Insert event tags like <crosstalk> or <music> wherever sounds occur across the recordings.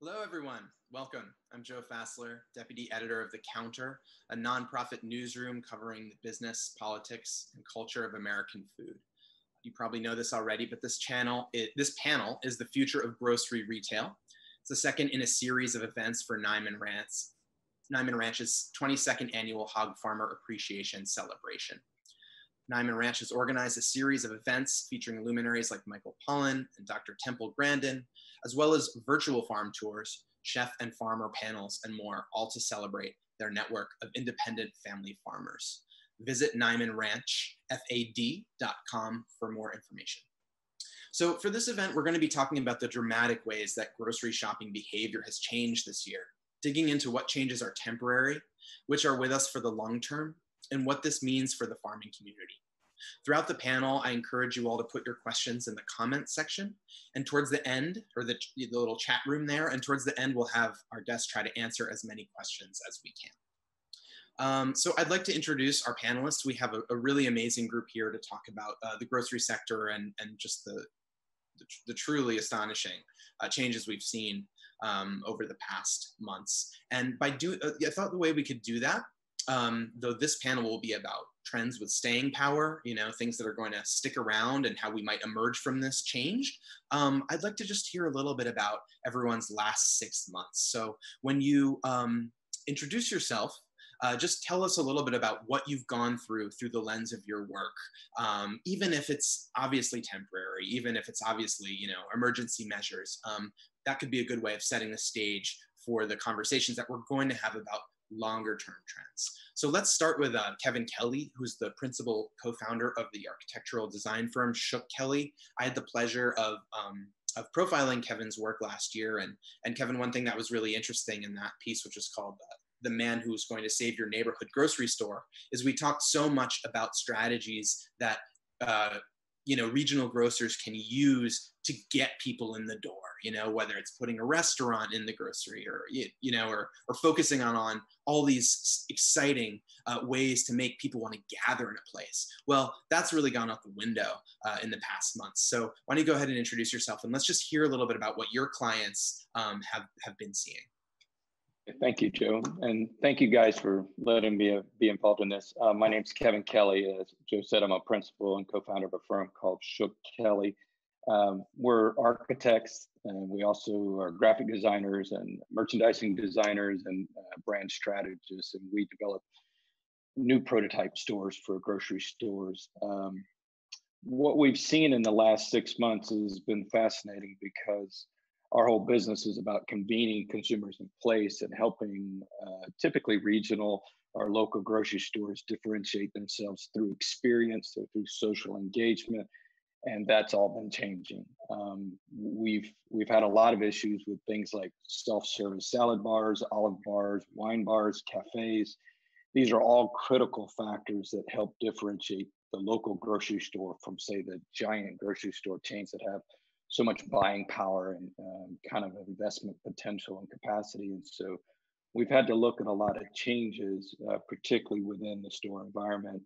Hello, everyone. Welcome. I'm Joe Fassler, Deputy Editor of The Counter, a nonprofit newsroom covering the business, politics, and culture of American food. You probably know this already, but this channel, it, this panel is the future of grocery retail. It's the second in a series of events for Niman Ranch, Niman Ranch's 22nd annual Hog Farmer Appreciation Celebration. Niman Ranch has organized a series of events featuring luminaries like Michael Pollan and Dr. Temple Grandin, as well as virtual farm tours, chef and farmer panels, and more, all to celebrate their network of independent family farmers. Visit NimanRanchFAD.com for more information. So for this event, we're going to be talking about the dramatic ways that grocery shopping behavior has changed this year, digging into what changes are temporary, which are with us for the long term, and what this means for the farming community. Throughout the panel, I encourage you all to put your questions in the comments section. And towards the end, or the, the little chat room there, and towards the end, we'll have our guests try to answer as many questions as we can. Um, so I'd like to introduce our panelists. We have a, a really amazing group here to talk about uh, the grocery sector and, and just the, the, the truly astonishing uh, changes we've seen um, over the past months. And by do, uh, I thought the way we could do that, um, though this panel will be about trends with staying power, you know, things that are going to stick around and how we might emerge from this change. Um, I'd like to just hear a little bit about everyone's last six months. So when you um, introduce yourself, uh, just tell us a little bit about what you've gone through through the lens of your work, um, even if it's obviously temporary, even if it's obviously, you know, emergency measures. Um, that could be a good way of setting the stage for the conversations that we're going to have about longer term trends. So let's start with uh, Kevin Kelley, who's the principal co-founder of the architectural design firm Shook Kelley. I had the pleasure of um, of profiling Kevin's work last year, and and Kevin, one thing that was really interesting in that piece, which is called uh, "The Man Who's Going to Save Your Neighborhood Grocery Store," is we talked so much about strategies that uh, you know regional grocers can use to get people in the door you know whether it's putting a restaurant in the grocery or you know or, or focusing on on all these exciting uh, ways to make people want to gather in a place. Well that's really gone out the window uh, in the past months. So why don't you go ahead and introduce yourself and let's just hear a little bit about what your clients um, have have been seeing Thank you, Joe, and thank you guys for letting me uh, be involved in this. Uh, my name is Kevin Kelley. As Joe said, I'm a principal and co-founder of a firm called Shook Kelley. Um, we're architects, and we also are graphic designers and merchandising designers and uh, brand strategists, and we develop new prototype stores for grocery stores. Um, what we've seen in the last six months has been fascinating because our whole business is about convening consumers in place and helping uh, typically regional or local grocery stores differentiate themselves through experience or through social engagement and that's all been changing. Um, we've we've had a lot of issues with things like self-service salad bars olive bars wine bars cafes. These are all critical factors that help differentiate the local grocery store from say the giant grocery store chains that have so much buying power and um, kind of investment potential and capacity. And so we've had to look at a lot of changes, uh, particularly within the store environment.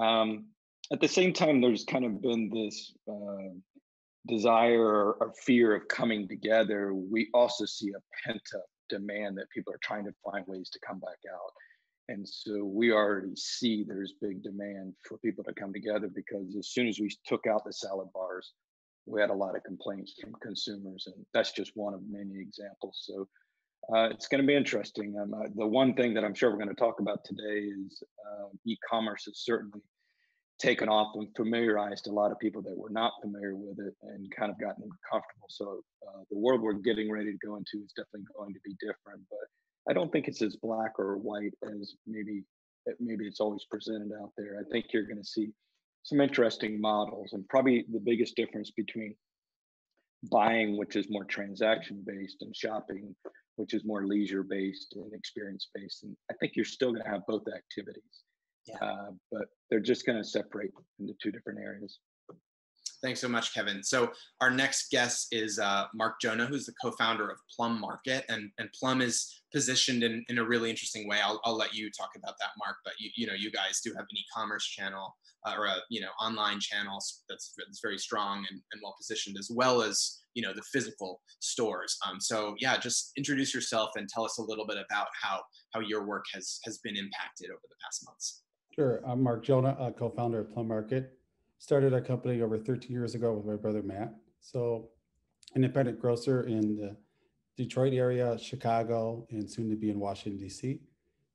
Um, at the same time, there's kind of been this uh, desire or, or, fear of coming together. We also see a pent up demand that people are trying to find ways to come back out. And so we already see there's big demand for people to come together because as soon as we took out the salad bars, we had a lot of complaints from consumers, and that's just one of many examples. So uh, it's going to be interesting. Um, uh, the one thing that I'm sure we're going to talk about today is uh, e-commerce has certainly taken off and familiarized a lot of people that were not familiar with it and kind of gotten comfortable. So uh, the world we're getting ready to go into is definitely going to be different, but I don't think it's as black or white as maybe maybe it's always presented out there. I think you're going to see some interesting models and probably the biggest difference between buying which is more transaction based and shopping which is more leisure based and experience based and i think you're still going to have both activities yeah. uh, but they're just going to separate into two different areas Thanks so much, Kevin. So our next guest is uh, Marc Jonna, who's the co-founder of Plum Market, and, and Plum is positioned in, in a really interesting way. I'll, I'll let you talk about that, Marc. But you, you know, you guys do have an e-commerce channel uh, or a you know online channel that's, that's very strong and, and well positioned, as well as you know the physical stores. Um, so yeah, just introduce yourself and tell us a little bit about how how your work has has been impacted over the past months. Sure, I'm Marc Jonna, co-founder of Plum Market. Started our company over 13 years ago with my brother Matt. So independent grocer in the Detroit area, Chicago, and soon to be in Washington, D.C.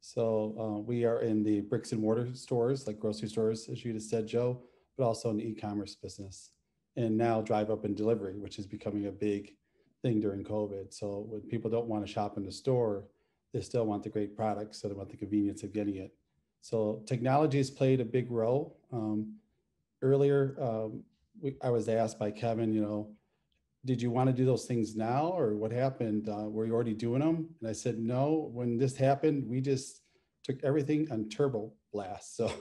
So uh, we are in the bricks and mortar stores, like grocery stores, as you just said, Joe, but also in the e-commerce business. And now drive up and delivery, which is becoming a big thing during COVID. So when people don't want to shop in the store, they still want the great products, so they want the convenience of getting it. So technology has played a big role. Um, earlier, um, we, I was asked by Kevin, you know, did you want to do those things now or what happened? Uh, were you already doing them? And I said, no, when this happened, we just took everything on turbo blast. <laughs> So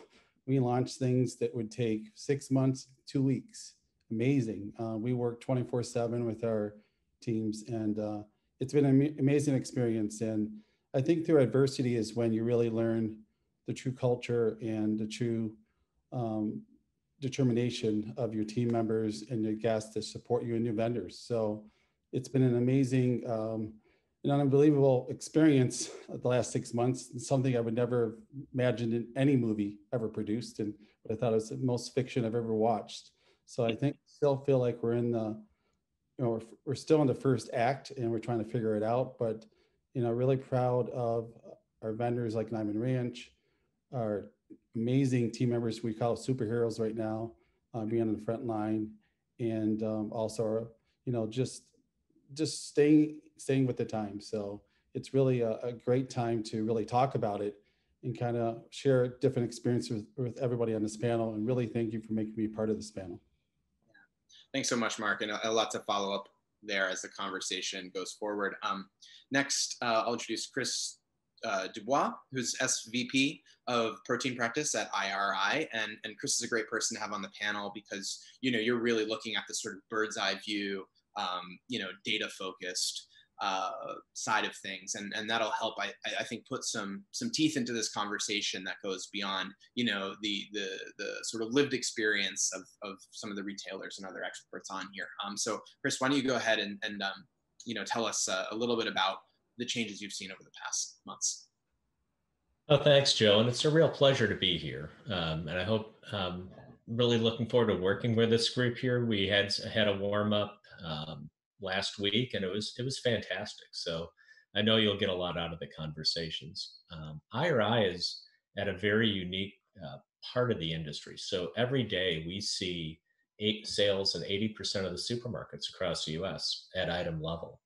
we launched things that would take six months, two weeks. Amazing. Uh, we work 24 seven with our teams and uh, it's been an amazing experience. And I think through adversity is when you really learn the true culture and the true um, determination of your team members and your guests to support you and your vendors. So it's been an amazing, um, an unbelievable experience the last six months. Something I would never have imagined in any movie ever produced, and I thought it was the most fiction I've ever watched. So I think still feel like we're in the, you know, we're, we're still in the first act and we're trying to figure it out. But you know, really proud of our vendors like Niman Ranch, our amazing team members we call superheroes right now, uh, being on the front line, and um, also you know just just staying staying with the time. So it's really a, a great time to really talk about it and kind of share different experiences with, with everybody on this panel. And really thank you for making me part of this panel. Thanks so much, Marc, and a, a lot to follow up there as the conversation goes forward. Um, next, uh, I'll introduce Chris uh, DuBois, who's SVP of protein practice at IRI. And, and Chris is a great person to have on the panel because, you know, you're really looking at the sort of bird's eye view, um, you know, data focused uh, side of things. And, and that'll help, I, I think, put some, some teeth into this conversation that goes beyond, you know, the, the, the sort of lived experience of, of some of the retailers and other experts on here. Um, so Chris, why don't you go ahead and, and um, you know, tell us uh, a little bit about the changes you've seen over the past months. Oh, thanks, Joe. And it's a real pleasure to be here. Um, and I hope, um, really looking forward to working with this group here. We had had a warm up um, last week, and it was it was fantastic. So I know you'll get a lot out of the conversations. Um, IRI is at a very unique uh, part of the industry. So every day we see eight sales in 80% of the supermarkets across the U.S. at item level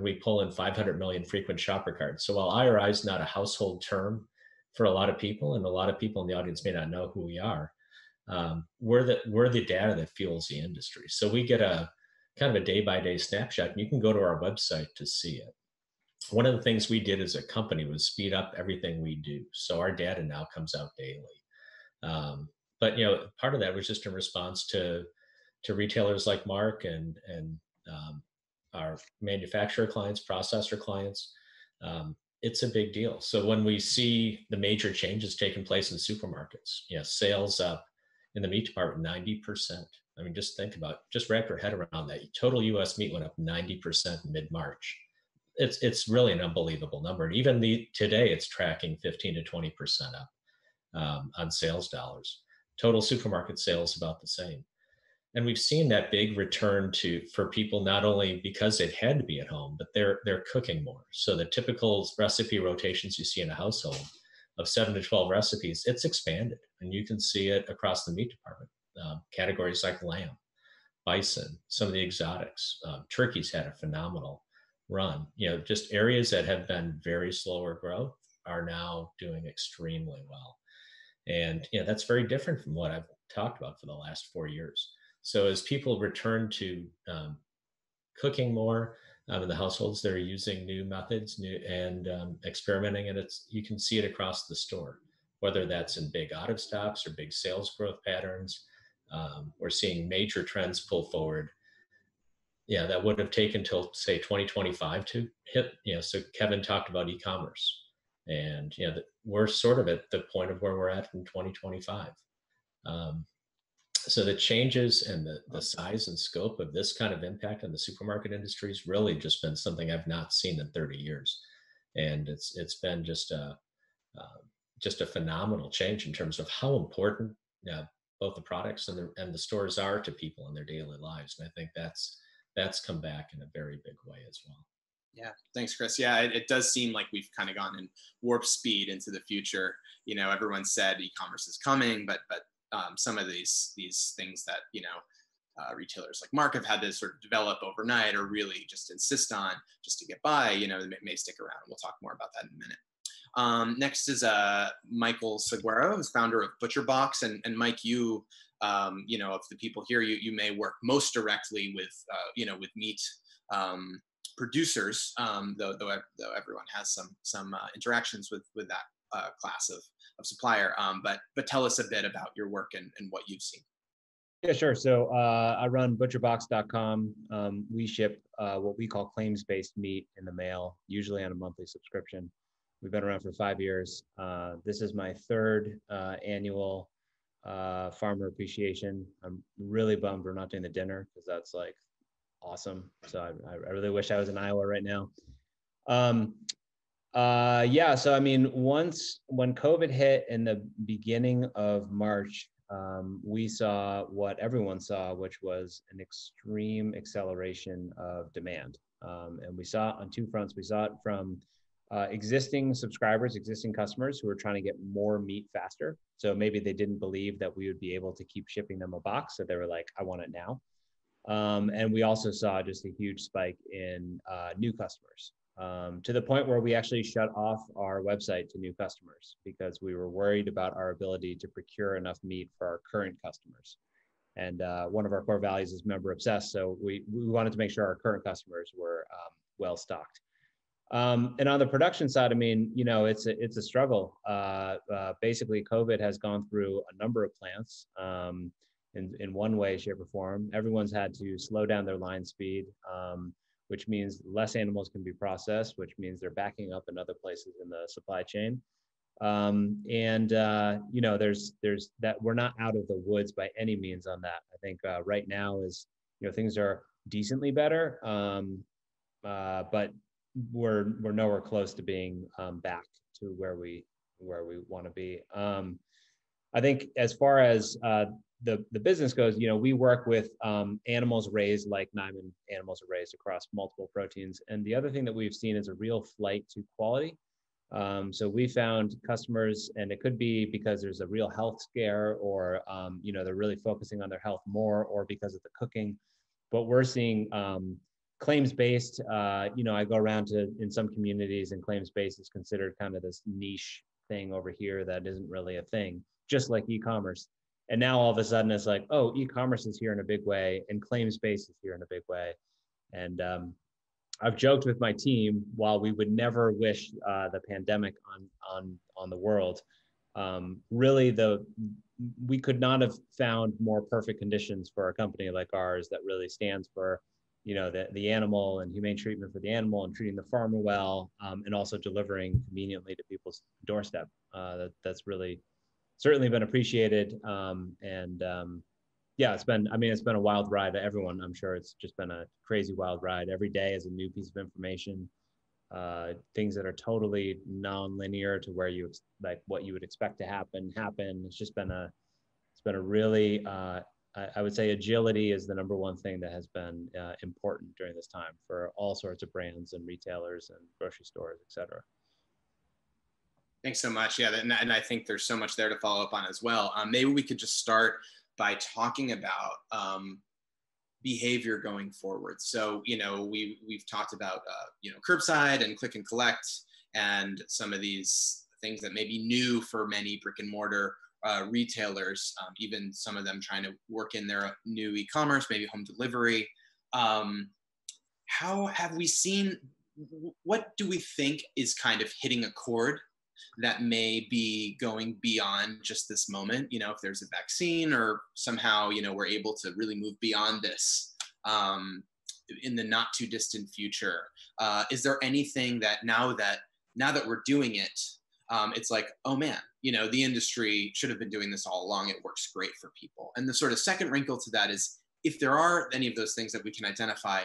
and we pull in 500 million frequent shopper cards. So while IRI is not a household term for a lot of people, and a lot of people in the audience may not know who we are, um, we're the we're the data that fuels the industry. So we get a kind of a day by day snapshot, and you can go to our website to see it. One of the things we did as a company was speed up everything we do. So our data now comes out daily. Um, but you know, part of that was just in response to to retailers like Marc and and um, our manufacturer clients, processor clients. Um, it's a big deal. So when we see the major changes taking place in supermarkets, you know, sales up in the meat department 90%. I mean, just think about, just wrap your head around that. Total U.S. meat went up 90% mid March. It's it's really an unbelievable number. And even the today, it's tracking 15 to 20% up um, on sales dollars. Total supermarket sales about the same and we've seen that big return to for people not only because they've had to be at home but they're they're cooking more. So the typical recipe rotations you see in a household of 7 to 12 recipes it's expanded. And you can see it across the meat department um, categories like lamb bison some of the exotics. Um, turkey's had a phenomenal run. You know just areas that have been very slower growth are now doing extremely well. And you know that's very different from what i've talked about for the last four years so as people return to um, cooking more um, in the households, they're using new methods, new and um, experimenting, and it's you can see it across the store, whether that's in big out of stocks or big sales growth patterns. Um, we're seeing major trends pull forward. Yeah, that would have taken till say 2025 to hit. You know, so Kevin talked about e-commerce, and you know, we're sort of at the point of where we're at in 2025. Um, so the changes and the, the size and scope of this kind of impact on the supermarket industry has really just been something I've not seen in 30 years. And it's it's been just a uh, just a phenomenal change in terms of how important uh, both the products and the and the stores are to people in their daily lives. And I think that's that's come back in a very big way as well. Yeah, thanks, Chris. Yeah, it, it does seem like we've kind of gone in warp speed into the future. You know, everyone said e-commerce is coming, but but um, some of these these things that you know uh, retailers like Marc have had to sort of develop overnight or really just insist on just to get by, you know, may, may stick around. We'll talk more about that in a minute. Um, next is uh, Michael Salguero, who's founder of ButcherBox, and, and Mike, you, um, you know, of the people here, you, you may work most directly with, uh, you know, with meat um, producers, um, though, though, though everyone has some some uh, interactions with with that uh, class of, of supplier. Um, but but tell us a bit about your work and, and what you've seen. Yeah, sure. So uh, I run butcherbox.com. Um, we ship uh, what we call claims-based meat in the mail, usually on a monthly subscription. We've been around for five years. Uh, this is my third uh, annual uh, farmer appreciation. I'm really bummed we're not doing the dinner because that's like awesome. So I, I, really wish I was in Iowa right now. Um, uh, yeah, so I mean, once when COVID hit in the beginning of March, um, we saw what everyone saw, which was an extreme acceleration of demand. Um, and we saw on two fronts. We saw it from uh, existing subscribers, existing customers who were trying to get more meat faster. So maybe they didn't believe that we would be able to keep shipping them a box. So they were like, I want it now. Um, and we also saw just a huge spike in uh, new customers um, to the point where we actually shut off our website to new customers because we were worried about our ability to procure enough meat for our current customers. And uh, one of our core values is member obsessed. So we, we wanted to make sure our current customers were um, well stocked. Um, and on the production side, I mean, you know, it's a, it's a struggle. Uh, uh, basically, COVID has gone through a number of plants um, in, in one way, shape, or form. Everyone's had to slow down their line speed. Um, which means less animals can be processed, which means they're backing up in other places in the supply chain. Um, and uh, you know, there's there's that we're not out of the woods by any means on that. I think uh, right now is you know things are decently better, um, uh, but we're we're nowhere close to being um, back to where we where we want to be. Um, I think as far as uh, the, the business goes, you know, we work with um, animals raised like Niman animals are raised across multiple proteins. And the other thing that we've seen is a real flight to quality. Um, so we found customers, and it could be because there's a real health scare, or um, you know they're really focusing on their health more, or because of the cooking. But we're seeing um, claims based. Uh, you know, I go around to in some communities, and claims based is considered kind of this niche thing over here that isn't really a thing, just like e-commerce. And now all of a sudden it's like, oh, e-commerce is here in a big way, and claims based is here in a big way. And um, I've joked with my team, while we would never wish uh, the pandemic on on on the world, um, really the we could not have found more perfect conditions for a company like ours that really stands for you know the, the animal and humane treatment for the animal and treating the farmer well um, and also delivering conveniently to people's doorstep uh, that, that's really certainly been appreciated. Um, and um, yeah, it's been, I mean, it's been a wild ride. Everyone, I'm sure it's just been a crazy wild ride. Every day is a new piece of information, uh, things that are totally non-linear to where you, like what you would expect to happen, happen. It's just been a, it's been a really, uh, I, I would say agility is the number one thing that has been uh, important during this time for all sorts of brands and retailers and grocery stores, et cetera. Thanks so much. Yeah, and, and I think there's so much there to follow up on as well. Um, maybe we could just start by talking about um, behavior going forward. So, you know, we we've talked about uh, you know curbside and click and collect, and some of these things that may be new for many brick and mortar uh, retailers, um, even some of them trying to work in their new e-commerce, maybe home delivery. Um, how have we seen? What do we think is kind of hitting a chord that may be going beyond just this moment you know if there's a vaccine or somehow you know we're able to really move beyond this um, in the not too distant future uh, is there anything that now that now that we're doing it um, it's like, oh man, you know, the industry should have been doing this all along. It works great for people. And the sort of second wrinkle to that is if there are any of those things that we can identify,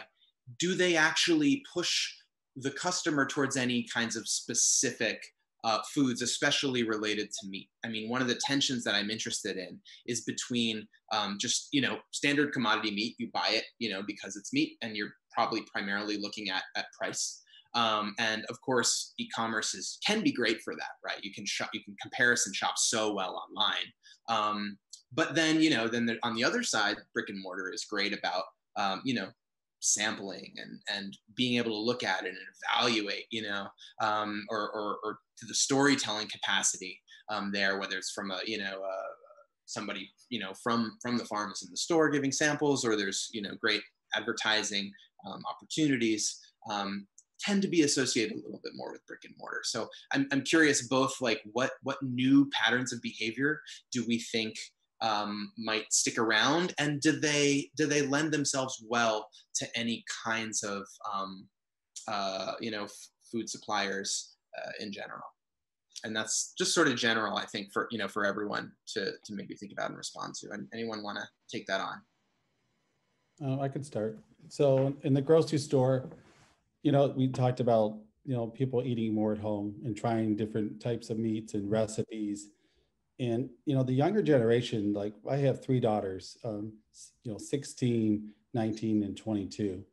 do they actually push the customer towards any kinds of specific uh, foods, especially related to meat. I mean, one of the tensions that I'm interested in is between um, just you know standard commodity meat. You buy it, you know, because it's meat, and you're probably primarily looking at at price. Um, and of course, e-commerce is can be great for that, right? You can shop, you can comparison shop so well online. Um, but then, you know, then the, on the other side, brick and mortar is great about, um, you know, sampling and and being able to look at it and evaluate you know um, or, or, or to the storytelling capacity um, there whether it's from a you know uh, somebody you know from from the farmers in the store giving samples or there's you know great advertising um, opportunities um, tend to be associated a little bit more with brick and mortar. So I'm, I'm curious both like what what new patterns of behavior do we think um, might stick around? And do they do they lend themselves well to any kinds of um, uh, you know f- food suppliers uh, in general? And that's just sort of general i think for you know for everyone to to maybe think about and respond to. And anyone want to take that on? Uh, i could start. So in the grocery store you know we talked about you know people eating more at home and trying different types of meats and recipes and you know the younger generation like i have three daughters um, you know 16 19 and 22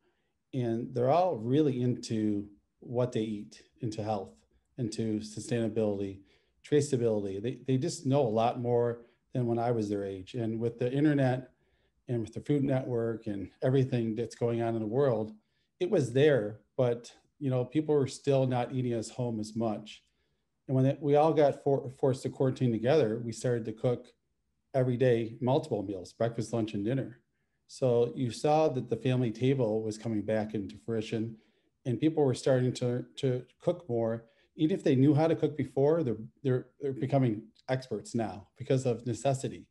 and they're all really into what they eat into health into sustainability traceability. They, they just know a lot more than when i was their age. And with the internet and with the food network and everything that's going on in the world it was there but you know people were still not eating as home as much and when it, we all got for, forced to quarantine together, we started to cook every day, multiple meals, breakfast, lunch, and dinner. So you saw that the family table was coming back into fruition and people were starting to, to cook more. Even if they knew how to cook before, they're, they're, they're becoming experts now because of necessity.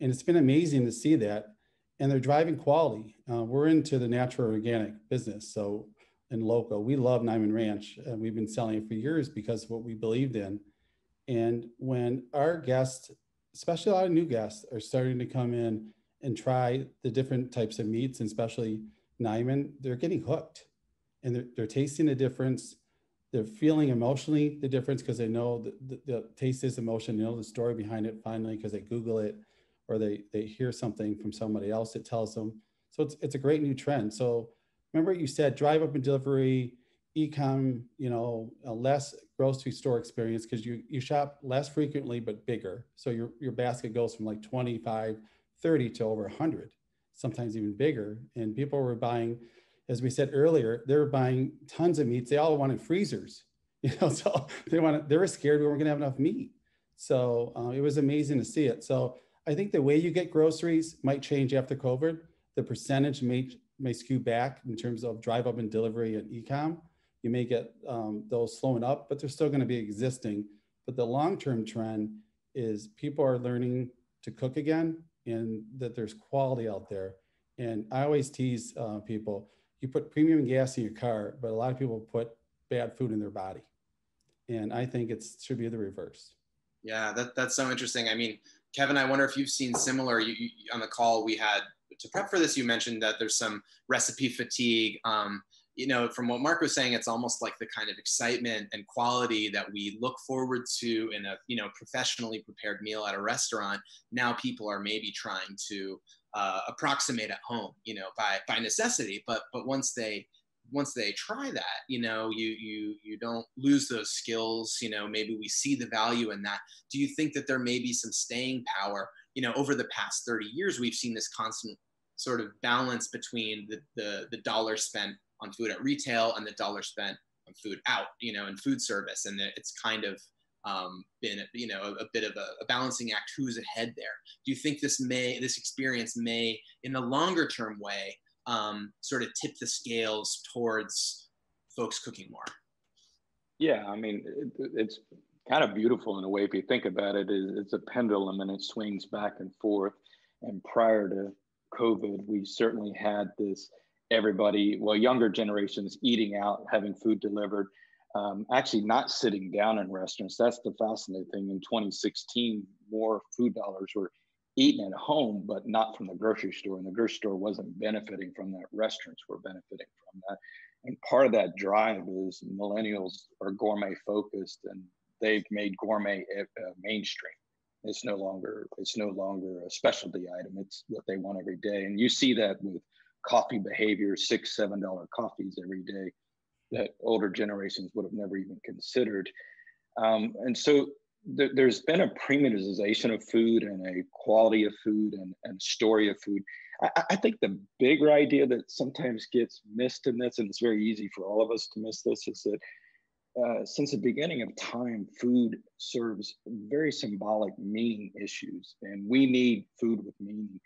And it's been amazing to see that. And they're driving quality. Uh, we're into the natural organic business. So and local. We love Niman Ranch and we've been selling it for years because of what we believed in. And when our guests, especially a lot of new guests, are starting to come in and try the different types of meats, and especially Niman, they're getting hooked and they're, they're tasting the difference. They're feeling emotionally the difference because they know the, the, the, taste is emotion, you know the story behind it finally because they Google it or they, they hear something from somebody else that tells them. So it's, it's a great new trend. So remember you said drive up and delivery, ecom, you know, a less grocery store experience because you you shop less frequently but bigger. So your your basket goes from like 25, 30 to over 100, sometimes even bigger. And people were buying, as we said earlier, they were buying tons of meats. They all wanted freezers, <laughs> you know, so they wanted they were scared we weren't going to have enough meat. So uh, it was amazing to see it. So I think the way you get groceries might change after COVID. The percentage may may skew back in terms of drive up and delivery and ecom. You may get um, those slowing up, but they're still going to be existing. But the long term trend is people are learning to cook again and that there's quality out there. And I always tease uh, people you put premium gas in your car, but a lot of people put bad food in their body. And I think it should be the reverse. Yeah, that, that's so interesting. I mean, Kevin, I wonder if you've seen similar. You, you, on the call we had to prep for this, you mentioned that there's some recipe fatigue. Um, you know, from what Marc was saying, it's almost like the kind of excitement and quality that we look forward to in a you know professionally prepared meal at a restaurant. Now people are maybe trying to uh, approximate at home, you know, by by necessity. But but once they once they try that, you know, you you you don't lose those skills. You know, maybe we see the value in that. Do you think that there may be some staying power? You know, over the past 30 years, we've seen this constant sort of balance between the, the, the dollar spent on food at retail and the dollar spent on food out, you know, in food service. And it's kind of um, been, you know, a, a bit of a, a, balancing act. Who's ahead there? Do you think this may, this experience may, in a longer term way, um, sort of tip the scales towards folks cooking more? Yeah, I mean, it, it's kind of beautiful in a way if you think about it. It's a pendulum and it swings back and forth. And prior to COVID, we certainly had this everybody, well, younger generations eating out, having food delivered. um, actually not sitting down in restaurants. That's the fascinating thing. In 2016, more food dollars were eaten at home, but not from the grocery store. And the grocery store wasn't benefiting from that. Restaurants were benefiting from that. And part of that drive is millennials are gourmet focused and they've made gourmet uh, mainstream. It's no longer it's no longer a specialty item. It's what they want every day. And you see that with coffee behavior, six, seven dollar coffees every day that older generations would have never even considered. Um, and so th- there's been a premiumization of food and a quality of food and, and story of food. I, I, think the bigger idea that sometimes gets missed in this, and it's very easy for all of us to miss this, is that uh, since the beginning of time, food serves very symbolic meaning issues, and we need food with meaning.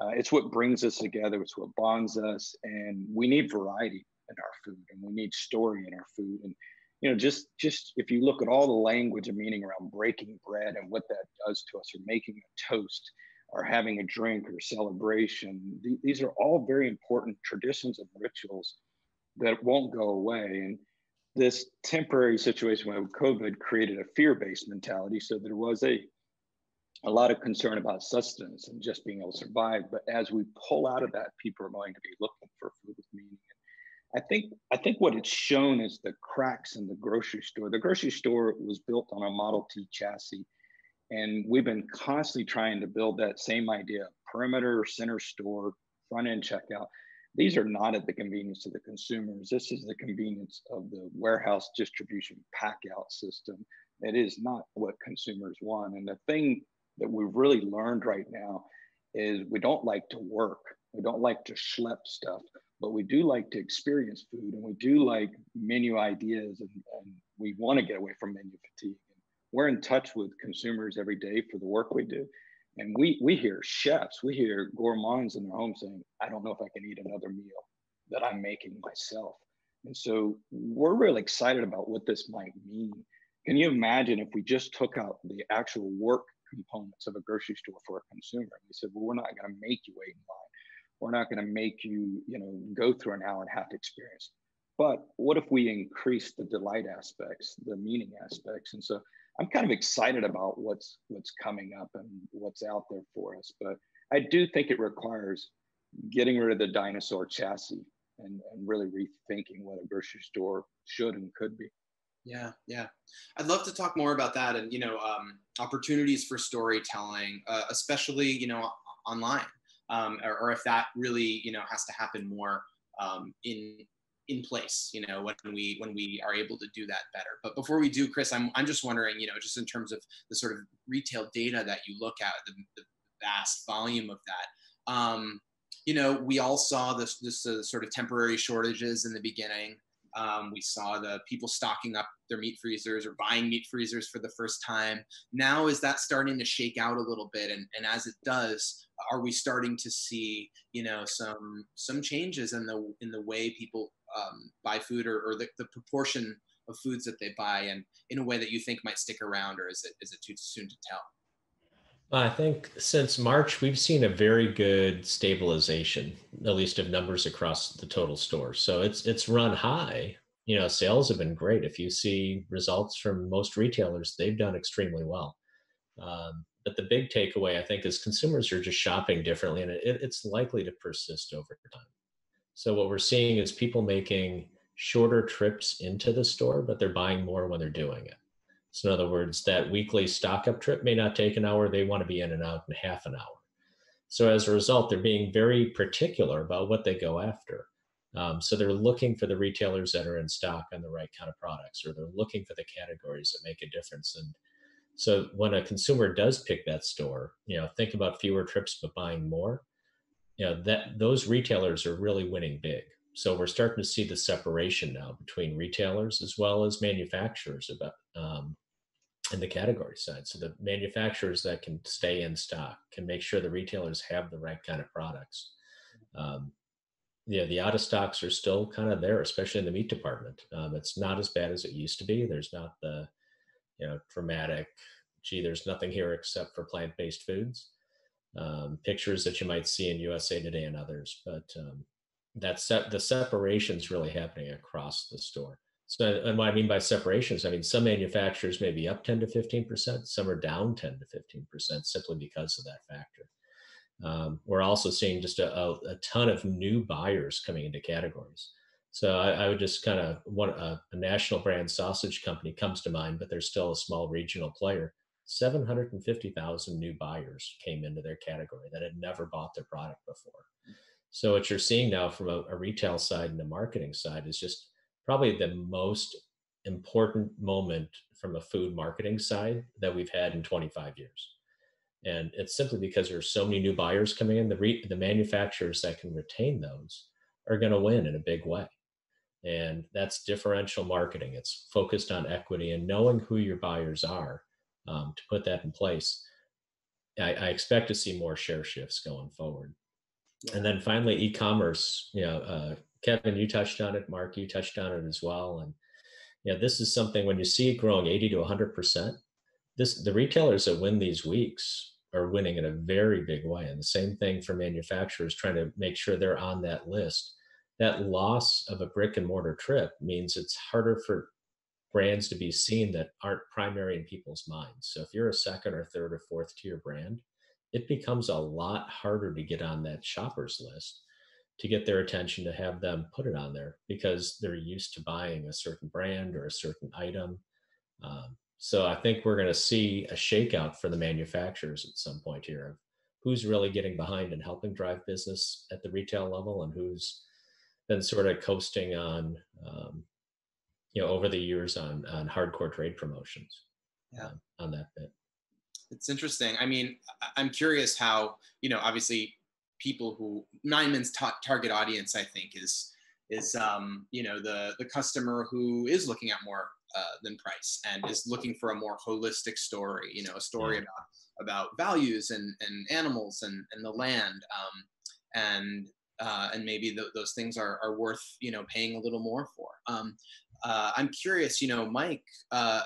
Uh, it's what brings us together, it's what bonds us, and we need variety in our food, and we need story in our food. And you know, just just if you look at all the language and meaning around breaking bread and what that does to us, or making a toast, or having a drink or celebration, th- these are all very important traditions and rituals that won't go away. And this temporary situation with COVID created a fear-based mentality. So there was a a lot of concern about sustenance and just being able to survive. But as we pull out of that, people are going to be looking for food with meaning. I think I think what it's shown is the cracks in the grocery store. The grocery store was built on a Model T chassis, and we've been constantly trying to build that same idea: perimeter, center store, front end checkout these are not at the convenience of the consumers. This is the convenience of the warehouse distribution pack out system. It is not what consumers want. And the thing that we've really learned right now is we don't like to work. We don't like to schlep stuff, but we do like to experience food and we do like menu ideas and, and we want to get away from menu fatigue. We're in touch with consumers every day for the work we do. And we we hear chefs, we hear gourmands in their home saying, I don't know if I can eat another meal that I'm making myself. And so we're really excited about what this might mean. Can you imagine if we just took out the actual work components of a grocery store for a consumer? We said, well, we're not going to make you wait in line. We're not going to make you, you know, go through an hour and a half experience. But what if we increase the delight aspects, the meaning aspects? And so I'm kind of excited about what's what's coming up and what's out there for us. But I do think it requires getting rid of the dinosaur chassis and, and really rethinking what a grocery store should and could be. Yeah, yeah. I'd love to talk more about that and you know um, opportunities for storytelling, uh, especially you know online, um, or, or, if that really you know has to happen more um, in in place you know when we when we are able to do that better but before we do chris i'm, I'm just wondering you know just in terms of the sort of retail data that you look at the, the vast volume of that um, you know we all saw this this uh, sort of temporary shortages in the beginning um, we saw the people stocking up their meat freezers or buying meat freezers for the first time. Now, is that starting to shake out a little bit? And, and as it does, are we starting to see, you know, some some changes in the in the way people um, buy food or, or the, the proportion of foods that they buy and in a way that you think might stick around or is it is it too soon to tell I think since March, we've seen a very good stabilization, at least of numbers across the total store. So it's it's run high. You know, sales have been great. If you see results from most retailers, they've done extremely well. Um, but the big takeaway, I think, is consumers are just shopping differently, and it, it's likely to persist over time. So what we're seeing is people making shorter trips into the store, but they're buying more when they're doing it. So in other words, that weekly stock up trip may not take an hour. They want to be in and out in half an hour. So as a result, they're being very particular about what they go after. Um, so they're looking for the retailers that are in stock on the right kind of products, or they're looking for the categories that make a difference. And so when a consumer does pick that store, you know, think about fewer trips but buying more you know that those retailers are really winning big. So we're starting to see the separation now between retailers as well as manufacturers about um, in the category side. So the manufacturers that can stay in stock can make sure the retailers have the right kind of products. Um, yeah the out of stocks are still kind of there especially in the meat department. Um, it's not as bad as it used to be. There's not the you know dramatic gee there's nothing here except for plant-based foods um, pictures that you might see in USA Today and others. But um, that set, the separation is really happening across the store. So, and what I mean by separations, I mean some manufacturers may be up 10 to 15 percent, some are down 10 to 15 percent simply because of that factor. Um, we're also seeing just a, a, a, ton of new buyers coming into categories. So I, I would just kind of want a, a, national brand sausage company comes to mind, but there's still a small regional player. 750,000 new buyers came into their category that had never bought their product before. So what you're seeing now from a, a retail side and a marketing side is just probably the most important moment from a food marketing side that we've had in 25 years. And it's simply because there's so many new buyers coming in the re- the manufacturers that can retain those are going to win in a big way. And that's differential marketing. It's focused on equity and knowing who your buyers are um, to put that in place I, I, expect to see more share shifts going forward yeah. and then finally e-commerce you know uh, kevin you touched on it mark you touched on it as well and yeah this is something when you see it growing 80 to 100 percent this the retailers that win these weeks are winning in a very big way. And the same thing for manufacturers trying to make sure they're on that list. That loss of a brick and mortar trip means it's harder for brands to be seen that aren't primary in people's minds. So if you're a second or third or fourth tier brand, it becomes a lot harder to get on that shoppers list to get their attention to have them put it on there because they're used to buying a certain brand or a certain item. Um, so I think we're going to see a shakeout for the manufacturers at some point here of who's really getting behind and helping drive business at the retail level and who's been sort of coasting on, um, you know, over the years on on hardcore trade promotions. Yeah, um, on that bit. It's interesting. I mean, I'm curious how you know, obviously, people who Niman's ta- target audience, I think, is is um, you know the the customer who is looking at more uh, than price and is looking for a more holistic story you know a story yeah. about about values and and animals and and the land um, and uh, and maybe th- those things are, are worth you know paying a little more for um, uh, i'm curious you know mike uh,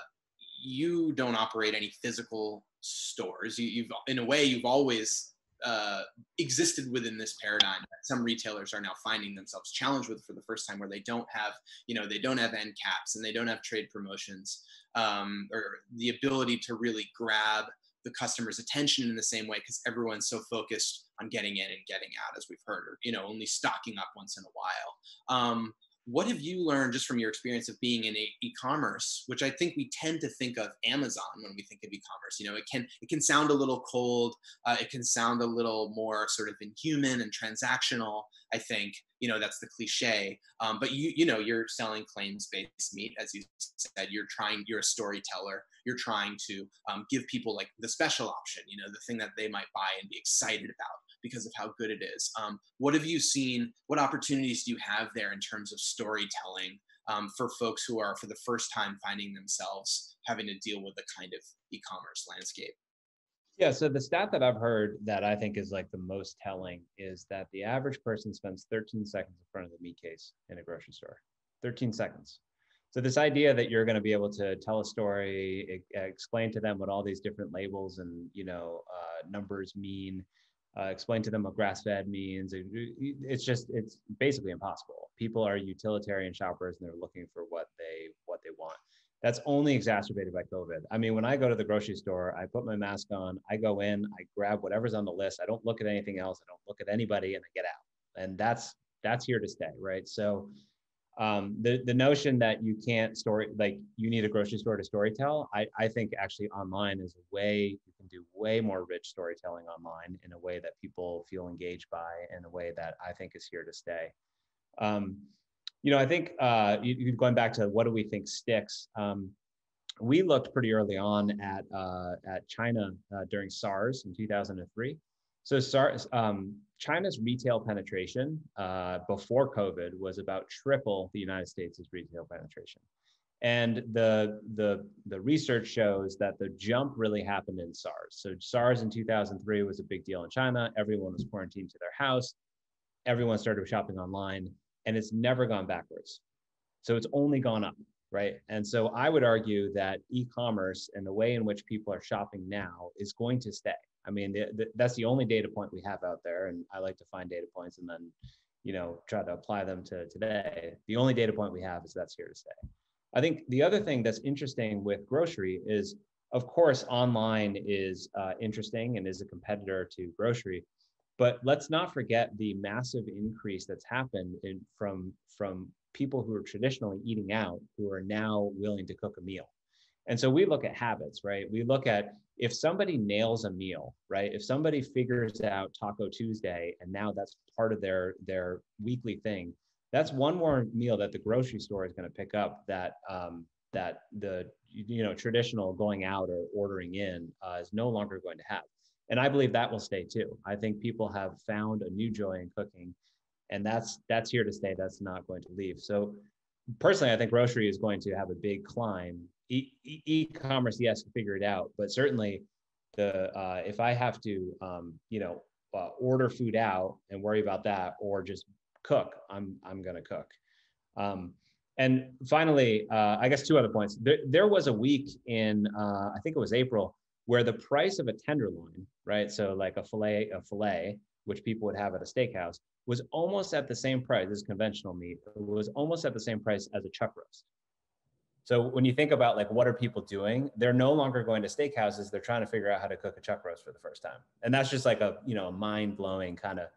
you don't operate any physical stores. You, you've in a way you've always uh, existed within this paradigm that some retailers are now finding themselves challenged with for the first time where they don't have you know they don't have end caps and they don't have trade promotions um, or the ability to really grab the customer's attention in the same way because everyone's so focused on getting in and getting out as we've heard or you know only stocking up once in a while. Um, what have you learned just from your experience of being in e-commerce which i think we tend to think of amazon when we think of e-commerce you know it can it can sound a little cold uh, it can sound a little more sort of inhuman and transactional i think you know that's the cliche um, but you you know you're selling claims based meat as you said you're trying you're a storyteller you're trying to um, give people like the special option you know the thing that they might buy and be excited about because of how good it is. Um, what have you seen? What opportunities do you have there in terms of storytelling um, for folks who are for the first time finding themselves having to deal with the kind of e-commerce landscape? Yeah, so the stat that I've heard that I think is like the most telling is that the average person spends 13 seconds in front of the meat case in a grocery store. 13 seconds. So this idea that you're going to be able to tell a story, explain to them what all these different labels and you know uh, numbers mean, uh, explain to them what grass fed means. It, it's just it's basically impossible. People are utilitarian shoppers and they're looking for what they what they want. That's only exacerbated by COVID. I mean, when I go to the grocery store, I put my mask on, I go in, I grab whatever's on the list. I don't look at anything else. I don't look at anybody, and I get out. And that's that's here to stay, right? So um, the the notion that you can't story like you need a grocery store to story tell I, I think actually online is a way you way more rich storytelling online in a way that people feel engaged by in a way that i think is here to stay um, you know i think uh, you, going back to what do we think sticks um, we looked pretty early on at uh, at china uh, during sars in 2003 so SARS, um, China's retail penetration uh, before COVID was about triple the United States' retail penetration. And the, the, the research shows that the jump really happened in SARS. So SARS in 2003 was a big deal in China. Everyone was quarantined to their house. Everyone started shopping online and it's never gone backwards. So it's only gone up, right? And so I would argue that e-commerce and the way in which people are shopping now is going to stay. I mean, that's the only data point we have out there, and I like to find data points and then, you know, try to apply them to today. The only data point we have is that's here to stay. I think the other thing that's interesting with grocery is, of course, online is uh, interesting and is a competitor to grocery, but let's not forget the massive increase that's happened in, from from people who are traditionally eating out who are now willing to cook a meal. And so we look at habits, right? We look at if somebody nails a meal, right? If somebody figures out Taco Tuesday and now that's part of their their weekly thing, that's one more meal that the grocery store is going to pick up that um, that the you know traditional going out or ordering in uh, is no longer going to have. And I believe that will stay too. I think people have found a new joy in cooking, and that's that's here to stay. That's not going to leave. So personally, I think grocery is going to have a big climb e- e-commerce yes figure it out but certainly the uh, if i have to um, you know uh, order food out and worry about that or just cook i'm i'm to cook um, and finally uh, i guess two other points there, there was a week in uh, i think it was april where the price of a tenderloin right so like a fillet a fillet which people would have at a steakhouse was almost at the same price as conventional meat it was almost at the same price as a chuck roast so when you think about like what are people doing, they're no longer going to steakhouses. They're trying to figure out how to cook a chuck roast for the first time, and that's just like a you know mind blowing kind of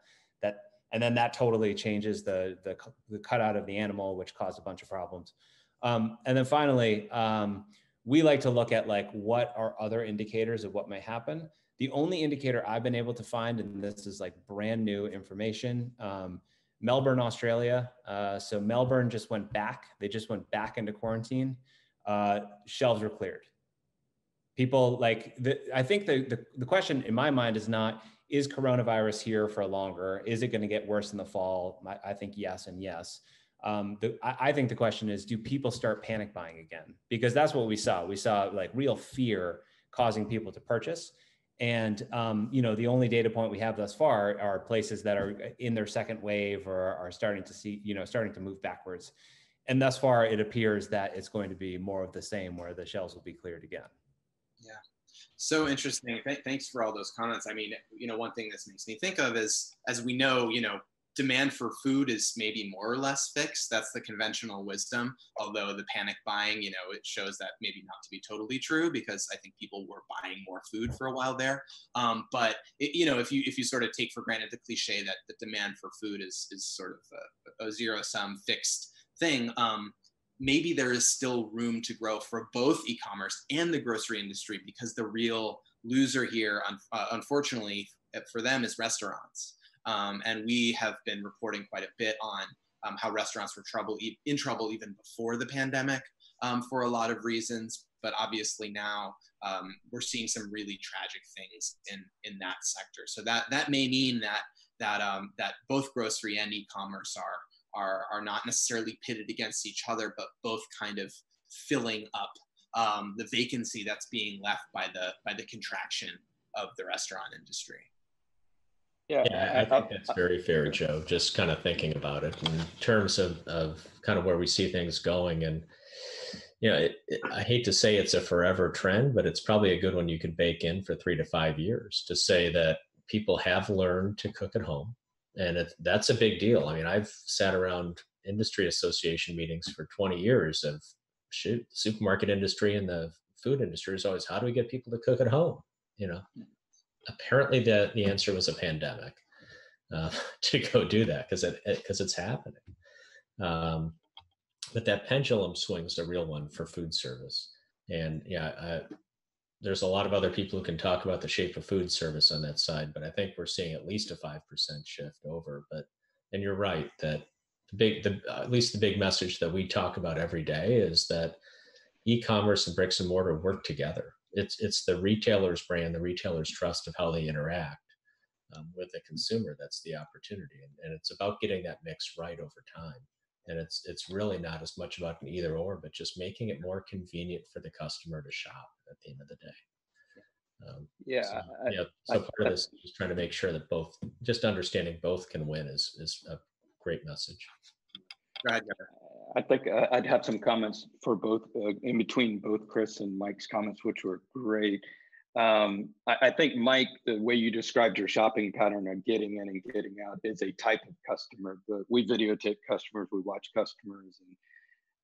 that. And then that totally changes the the the cutout of the animal, which caused a bunch of problems. Um, and then finally, um, we like to look at like what are other indicators of what may happen. The only indicator I've been able to find, and this is like brand new information, um, Melbourne, Australia. Uh, so Melbourne just went back. They just went back into quarantine. Uh, shelves were cleared. People like the, I think the, the the question in my mind is not is coronavirus here for longer? Is it going to get worse in the fall? I, think yes and yes. Um, the, I, I think the question is, do people start panic buying again? Because that's what we saw. We saw like real fear causing people to purchase. And um, you know, the only data point we have thus far are places that are in their second wave or are starting to see, you know, starting to move backwards. And thus far, it appears that it's going to be more of the same, where the shelves will be cleared again. So interesting. Th- thanks for all those comments. I mean, you know, one thing this makes me think of is, as we know, you know, demand for food is maybe more or less fixed. That's the conventional wisdom. Although the panic buying, you know, it shows that maybe not to be totally true because I think people were buying more food for a while there. Um, but it, you know, if you if you sort of take for granted the cliche that the demand for food is is sort of a, a zero sum fixed thing. Um, maybe there is still room to grow for both e-commerce and the grocery industry because the real loser here, uh, unfortunately, for them is restaurants. Um, and we have been reporting quite a bit on um, how restaurants were trouble in trouble even before the pandemic um, for a lot of reasons. But obviously now um, we're seeing some really tragic things in in that sector. So that that may mean that that um, that both grocery and e-commerce are are are not necessarily pitted against each other, but both kind of filling up um, the vacancy that's being left by the by the contraction of the restaurant industry. Yeah, yeah I, I think that's very fair, Joe. Just kind of thinking about it in terms of, of kind of where we see things going. And, you know, it, it, I hate to say it's a forever trend, but it's probably a good one you could bake in for three to five years to say that people have learned to cook at home. And it, that's a big deal. I mean, I've sat around industry association meetings for 20 years of shoot, supermarket industry and the food industry is always how do we get people to cook at home? You know, apparently the, the answer was a pandemic uh, <laughs> to go do that because it because it, it's happening. Um, but that pendulum swing's a real one for food service, and yeah, I, there's a lot of other people who can talk about the shape of food service on that side, but I think we're seeing at least a five percent shift over. But and you're right that the big the at least the big message that we talk about every day is that e-commerce and bricks and mortar work together it's it's the retailer's brand, the retailer's trust of how they interact um, with the consumer. That's the opportunity, and, and it's about getting that mix right over time. And it's it's really not as much about an either or, but just making it more convenient for the customer to shop at the end of the day. Um, yeah, so, I, yeah. So I, part I, of this <laughs> is trying to make sure that both, just understanding both can win is is a great message. Go I think uh, I'd have some comments for both, uh, in between both Chris and Mike's comments, which were great. Um, I, I, think Mike, the way you described your shopping pattern of getting in and getting out is a type of customer. But we videotape customers, we watch customers, and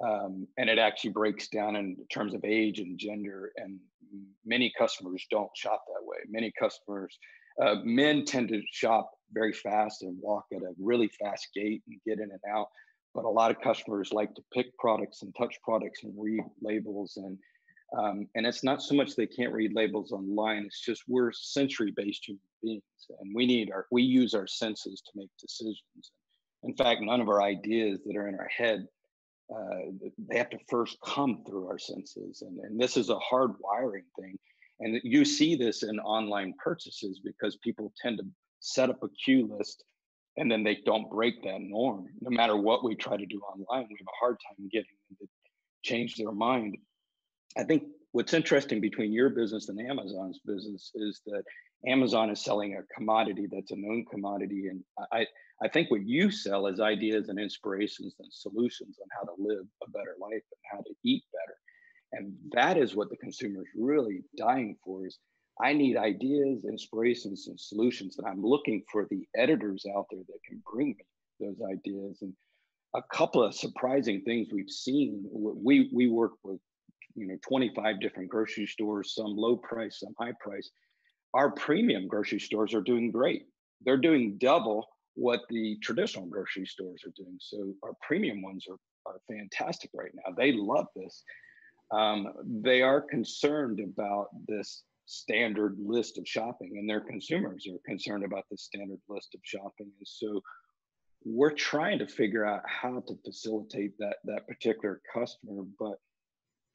Um, and it actually breaks down in terms of age and gender. And many customers don't shop that way. Many customers, uh, men tend to shop very fast and walk at a really fast gait and get in and out. But a lot of customers like to pick products and touch products and read labels. And um, and it's not so much they can't read labels online. It's just we're sensory based human beings, and we need our we use our senses to make decisions. In fact, none of our ideas that are in our head uh, they have to first come through our senses. And, and this is a hard wiring thing. And you see this in online purchases because people tend to set up a queue list and then they don't break that norm. No matter what we try to do online, we have a hard time getting them to change their mind. I think what's interesting between your business and Amazon's business is that Amazon is selling a commodity that's a known commodity. And I, I think what you sell is ideas and inspirations and solutions on how to live a better life and how to eat better. And that is what the consumer is really dying for is I need ideas, inspirations, and solutions. And I'm looking for the editors out there that can bring me those ideas. And a couple of surprising things we've seen. We we work with you know 25 different grocery stores, some low price, some high price. Our premium grocery stores are doing great. They're doing double what the traditional grocery stores are doing. So our premium ones are, are fantastic right now. They love this. Um, they are concerned about this standard list of shopping, and their consumers are concerned about the standard list of shopping. And so we're trying to figure out how to facilitate that that particular customer. But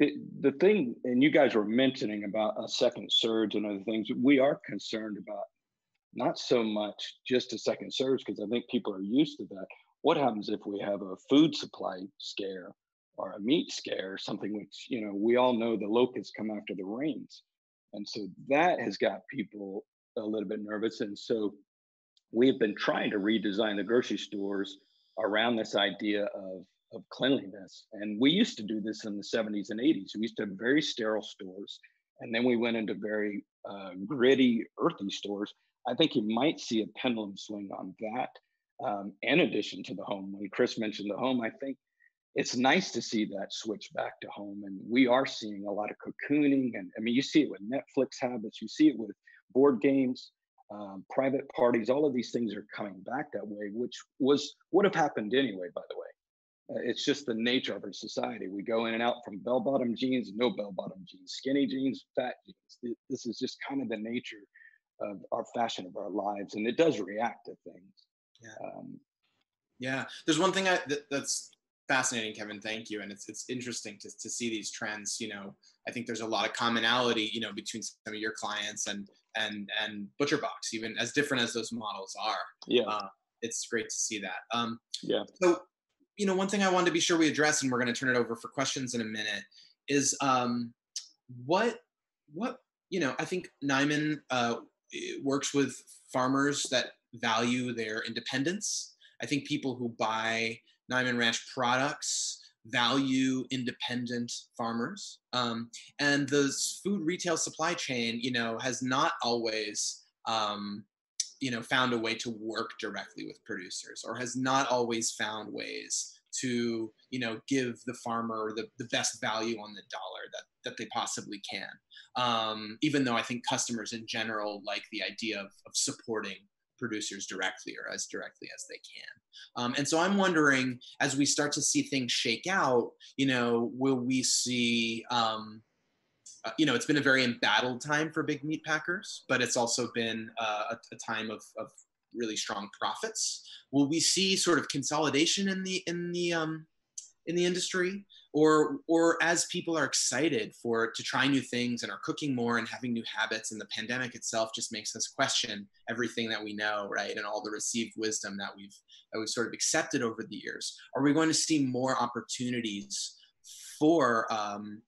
the, thing, and you guys were mentioning about a second surge and other things, we are concerned about not so much just a second surge because I think people are used to that. What happens if we have a food supply scare or a meat scare, something which, you know, we all know the locusts come after the rains. And so that has got people a little bit nervous. And so we've been trying to redesign the grocery stores around this idea of, of cleanliness. And we used to do this in the 70s and 80s. We used to have very sterile stores. And then we went into very uh, gritty, earthy stores. I think you might see a pendulum swing on that. Um, in addition to the home, when Chris mentioned the home, I think it's nice to see that switch back to home. And we are seeing a lot of cocooning. And I mean, you see it with Netflix habits, you see it with board games, um, private parties, all of these things are coming back that way, which was would have happened anyway, by the way. Uh, it's just the nature of our society. We go in and out from bell bottom jeans, no bell bottom jeans, skinny jeans, fat jeans. This is just kind of the nature of our fashion of our lives, and it does react to things. Yeah. Um, yeah. There's one thing I, that, that's fascinating, Kevin. Thank you. And it's it's interesting to, to see these trends. You know, I think there's a lot of commonality, you know, between some of your clients and and and ButcherBox, even as different as those models are. Yeah. Uh, it's great to see that. Um, yeah. So, you know, one thing I wanted to be sure we address, and we're going to turn it over for questions in a minute, is um, what what you know. I think Niman uh, works with farmers that value their independence. I think people who buy Niman Ranch products value independent farmers. Um, and the food retail supply chain, you know, has not always, um, you know, found a way to work directly with producers or has not always found ways to you know give the farmer the, the best value on the dollar that that they possibly can. Um, even though i think customers in general like the idea of, of supporting producers directly or as directly as they can. Um, and so i'm wondering as we start to see things shake out you know will we see um, uh, you know, it's been a very embattled time for big meat packers, but it's also been uh, a, a, time of, of really strong profits. Will we see sort of consolidation in the in the um, in the industry, or or as people are excited for to try new things and are cooking more and having new habits, and the pandemic itself just makes us question everything that we know, right, and all the received wisdom that we've that we've sort of accepted over the years. Are we going to see more opportunities for um,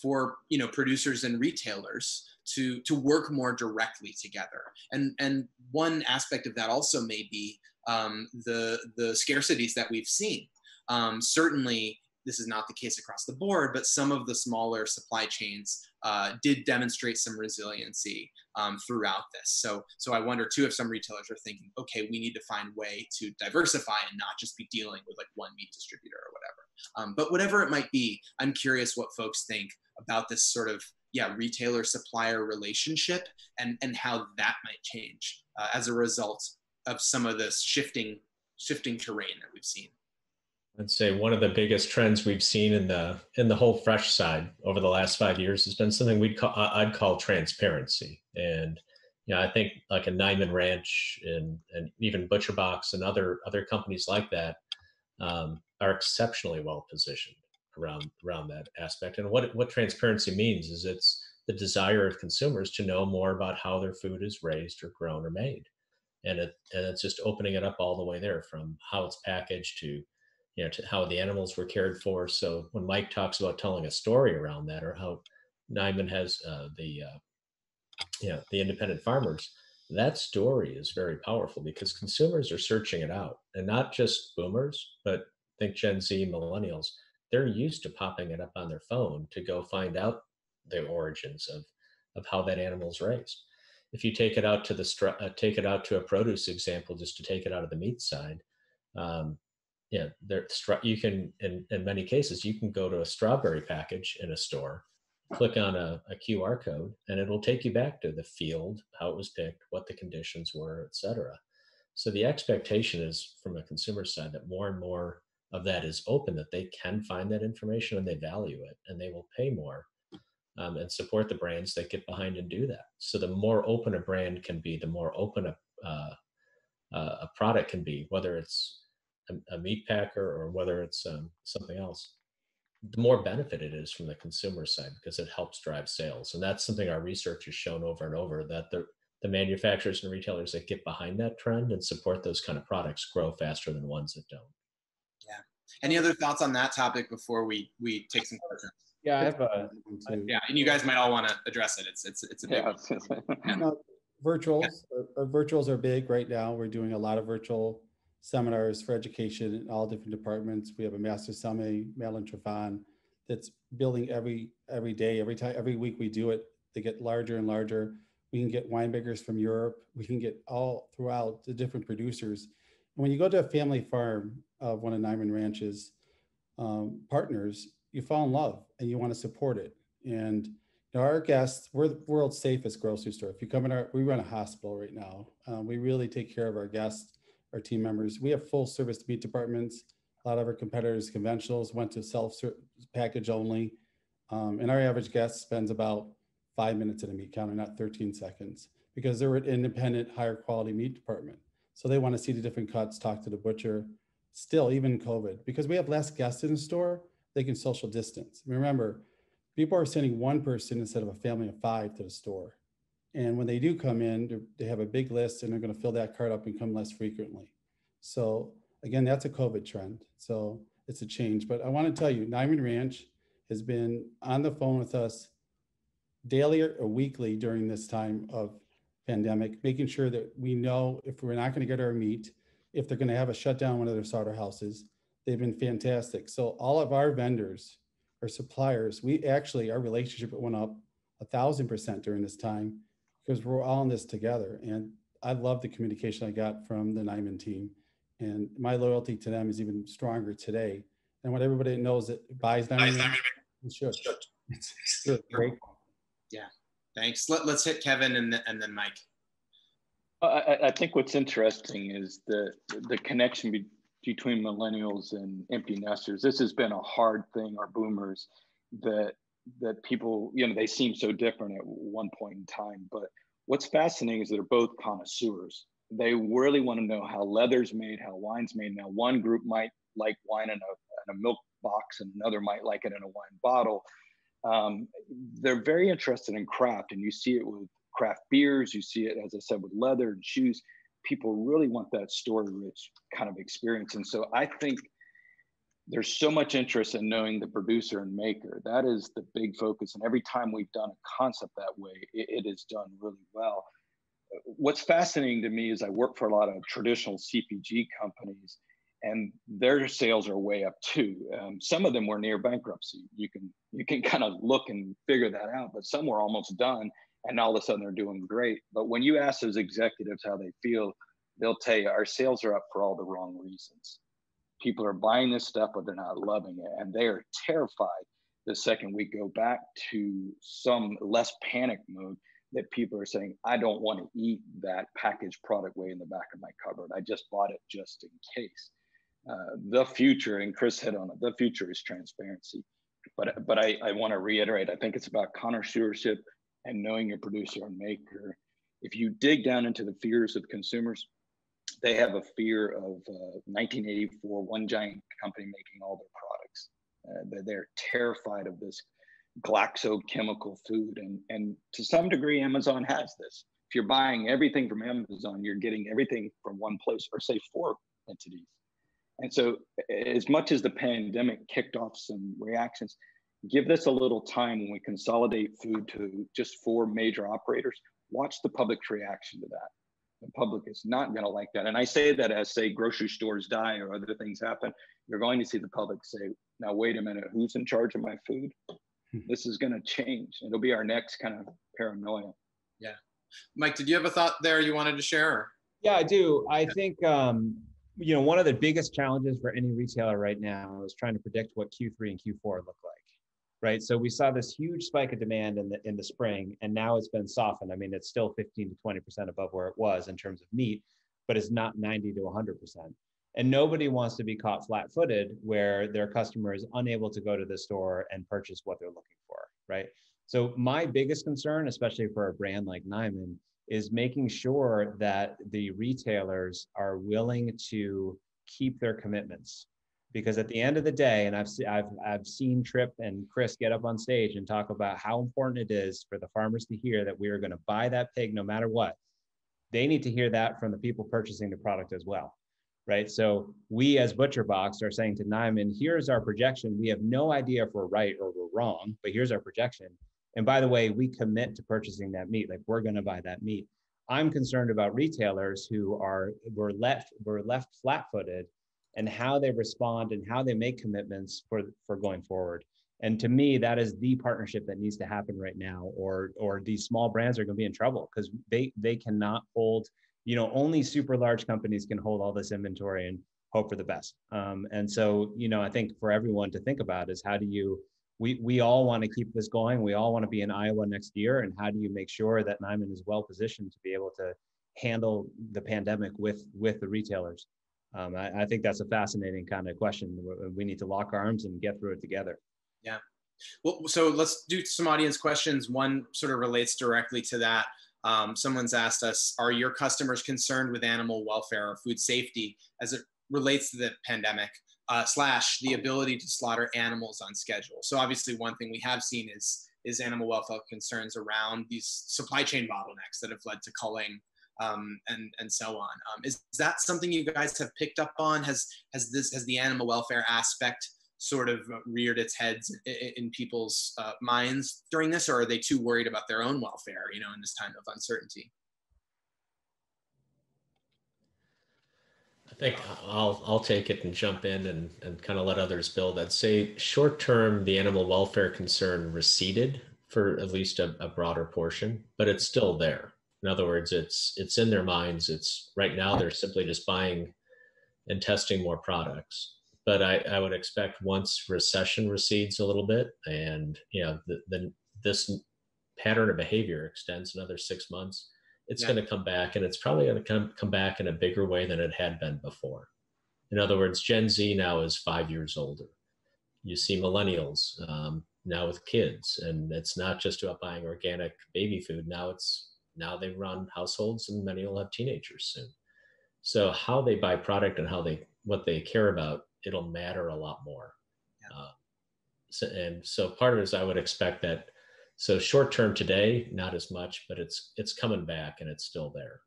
for you know producers and retailers to to work more directly together. And and one aspect of that also may be um, the the scarcities that we've seen. Um, certainly, this is not the case across the board, but some of the smaller supply chains uh, did demonstrate some resiliency um, throughout this. So, so I wonder too if some retailers are thinking, okay, we need to find a way to diversify and not just be dealing with like one meat distributor or whatever. Um, but whatever it might be, I'm curious what folks think about this sort of yeah retailer supplier relationship and and how that might change uh, as a result of some of this shifting shifting terrain that we've seen. I'd say one of the biggest trends we've seen in the in the whole fresh side over the last five years has been something we'd call I'd call transparency. And you know, I think like a Niman Ranch and and even ButcherBox and other other companies like that um, are exceptionally well positioned around around that aspect. And what what transparency means is it's the desire of consumers to know more about how their food is raised or grown or made. And it and it's just opening it up all the way there from how it's packaged to you know, to how the animals were cared for. So when Mike talks about telling a story around that, or how Niman has uh, the, uh, you know, the independent farmers, that story is very powerful because consumers are searching it out, and not just boomers, but think Gen Z, millennials. They're used to popping it up on their phone to go find out the origins of of how that animal's raised. If you take it out to the uh, take it out to a produce example, just to take it out of the meat side, um, yeah, there you can in in many cases you can go to a strawberry package in a store, click on a, a QR code, and it'll take you back to the field, how it was picked, what the conditions were, etc. So the expectation is from a consumer side that more and more of that is open, that they can find that information and they value it, and they will pay more um, and support the brands that get behind and do that. So the more open a brand can be, the more open a uh, uh, a product can be, whether it's a, a meat packer or whether it's um, something else, the more benefit it is from the consumer side because it helps drive sales. And that's something our research has shown over and over that the, the manufacturers and retailers that get behind that trend and support those kind of products grow faster than ones that don't. Yeah. Any other thoughts on that topic before we we take some questions? Yeah, I have a. Yeah, and you guys might all want to address it. It's it's it's a big. Yeah. no, virtuals, yeah. uh, virtuals are big right now. We're doing a lot of virtual seminars for education in all different departments. We have a master summit, Madeline Trefan, that's building every every day, every time, every week we do it. They get larger and larger. We can get winemakers from Europe. We can get all throughout the different producers. And when you go to a family farm of one of Niman Ranch's um, partners, you fall in love and you want to support it. And our guests, we're the world's safest grocery store. If you come in our, we run a hospital right now. Um, we really take care of our guests our team members. We have full service meat departments. A lot of our competitors, conventionals, went to self package only. Um, and our average guest spends about five minutes at a meat counter, not 13 seconds, because they're an independent, higher quality meat department. So they want to see the different cuts, talk to the butcher. Still, even COVID, because we have less guests in the store, they can social distance. Remember, people are sending one person instead of a family of five to the store. And when they do come in, they have a big list and they're going to fill that card up and come less frequently. So again, that's a COVID trend. So it's a change. But I want to tell you, Niman Ranch has been on the phone with us daily or weekly during this time of pandemic, making sure that we know if we're not going to get our meat, if they're going to have a shutdown one of their slaughterhouses. They've been fantastic. So all of our vendors, our suppliers, we actually our relationship went up a thousand percent during this time because we're all in this together. And I love the communication I got from the Niman team. And my loyalty to them is even stronger today. And what everybody knows that buys Niman, should. It's, it's great. Yeah, thanks. Let, us hit Kevin and, the, and then Mike. I, I, think what's interesting is the the connection be, between millennials and empty nesters. This has been a hard thing, our boomers, that that people, you know, they seem so different at one point in time. But what's fascinating is they're both connoisseurs. They really want to know how leather's made, how wine's made. Now, one group might like wine in a, in a milk box, and another might like it in a wine bottle. Um, they're very interested in craft, and you see it with craft beers. You see it, as I said, with leather and shoes. People really want that story-rich kind of experience, and so I think there's so much interest in knowing the producer and maker. That is the big focus. And every time we've done a concept that way, it, it is done really well. What's fascinating to me is I work for a lot of traditional CPG companies, and their sales are way up too. Um, some of them were near bankruptcy. You can you can <laughs> kind of look and figure that out, but some were almost done, and all of a sudden they're doing great. But when you ask those executives how they feel, they'll tell you our sales are up for all the wrong reasons people are buying this stuff, but they're not loving it. And they are terrified the second we go back to some less panic mode that people are saying, I don't want to eat that packaged product way in the back of my cupboard. I just bought it just in case. Uh, the future, and Chris hit on it, the future is transparency. But, but I, I want to reiterate, I think it's about connoisseurship and knowing your producer and maker. If you dig down into the fears of consumers, they have a fear of uh, 1984, one giant company making all their products. Uh, they're terrified of this glaxo chemical food. And, and to some degree, Amazon has this. If you're buying everything from Amazon, you're getting everything from one place or say four entities. And so, as much as the pandemic kicked off some reactions, give this a little time when we consolidate food to just four major operators. Watch the public's reaction to that. The public is not going to like that. And I say that as, say, grocery stores die or other things happen, you're going to see the public say, now, wait a minute, who's in charge of my food? Hmm. This is going to change. It'll be our next kind of paranoia. Yeah. Mike, did you have a thought there you wanted to share? Yeah, I do. I think, um, you know, one of the biggest challenges for any retailer right now is trying to predict what Q3 and Q4 look like right? So we saw this huge spike of demand in the in the spring, and now it's been softened. I mean, it's still 15 to 20 percent above where it was in terms of meat, but it's not 90 to 100 percent. And nobody wants to be caught flat-footed where their customer is unable to go to the store and purchase what they're looking for, right? So my biggest concern, especially for a brand like Niman, is making sure that the retailers are willing to keep their commitments because at the end of the day and I've, I've i've seen trip and chris get up on stage and talk about how important it is for the farmers to hear that we are going to buy that pig no matter what. They need to hear that from the people purchasing the product as well right? So we as ButcherBox are saying to Niman here's our projection. We have no idea if we're right or we're wrong but here's our projection. And by the way we commit to purchasing that meat. Like we're going to buy that meat. I'm concerned about retailers who are were left were left flat-footed and how they respond and how they make commitments for for going forward. And to me that is the partnership that needs to happen right now or or these small brands are going to be in trouble because they they cannot hold you know only super large companies can hold all this inventory and hope for the best. Um, and so you know i think for everyone to think about is how do you we we all want to keep this going. We all want to be in iowa next year and how do you make sure that Niman is well positioned to be able to handle the pandemic with with the retailers um, I, I, think that's a fascinating kind of question. We need to lock arms and get through it together. Yeah. Well, so let's do some audience questions. One sort of relates directly to that. Um, someone's asked us, are your customers concerned with animal welfare or food safety as it relates to the pandemic uh, slash the ability to slaughter animals on schedule? So obviously one thing we have seen is is animal welfare concerns around these supply chain bottlenecks that have led to culling um, and and so on. Um, is, is, that something you guys have picked up on? Has has this has the animal welfare aspect sort of reared its heads in, in people's uh, minds during this, or are they too worried about their own welfare? You know, in this time of uncertainty. I think I'll I'll take it and jump in and, and kind of let others build. I'd say short term, the animal welfare concern receded for at least a, a broader portion, but it's still there. In other words, it's it's in their minds. It's right now they're simply just buying and testing more products. But I, I would expect once recession recedes a little bit, and you know, the, the this pattern of behavior extends another six months, it's yeah. going to come back, and it's probably going to come come back in a bigger way than it had been before. In other words, Gen Z now is five years older. You see millennials um, now with kids, and it's not just about buying organic baby food. Now it's now they run households and many will have teenagers soon. So how they buy product and how they what they care about it'll matter a lot more. Yeah. uh, so, and so part of it is i would expect that so short term today not as much but it's it's coming back and it's still there.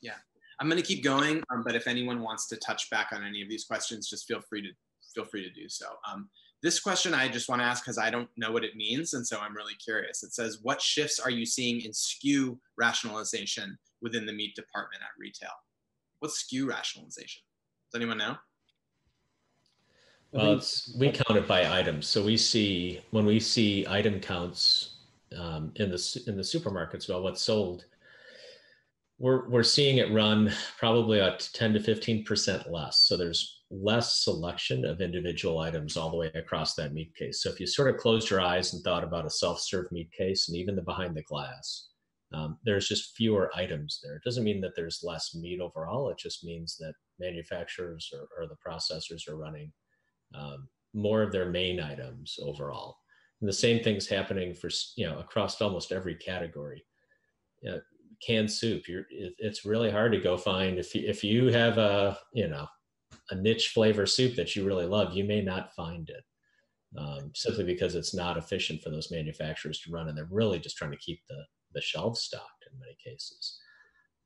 Yeah. I'm going to keep going um, but if anyone wants to touch back on any of these questions just feel free to feel free to do so. Um, this question I just want to ask because I don't know what it means. And so I'm really curious. It says, What shifts are you seeing in SKU rationalization within the meat department at retail? What's SKU rationalization? Does anyone know? Well, it's, we count it by items. So we see when we see item counts um, in the in the supermarkets about what's sold, we're we're seeing it run probably at 10 to 15 percent less. So there's less selection of individual items all the way across that meat case. So if you sort of closed your eyes and thought about a self-serve meat case and even the behind the glass, um, there's just fewer items there. It doesn't mean that there's less meat overall. It just means that manufacturers or, or the processors are running um, more of their main items overall. And the same thing's happening for you know across almost every category. You know, canned soup, you're it, it's really hard to go find if you, if you have a you know a niche flavor soup that you really love, you may not find it um, simply because it's not efficient for those manufacturers to run, and they're really just trying to keep the the shelves stocked in many cases.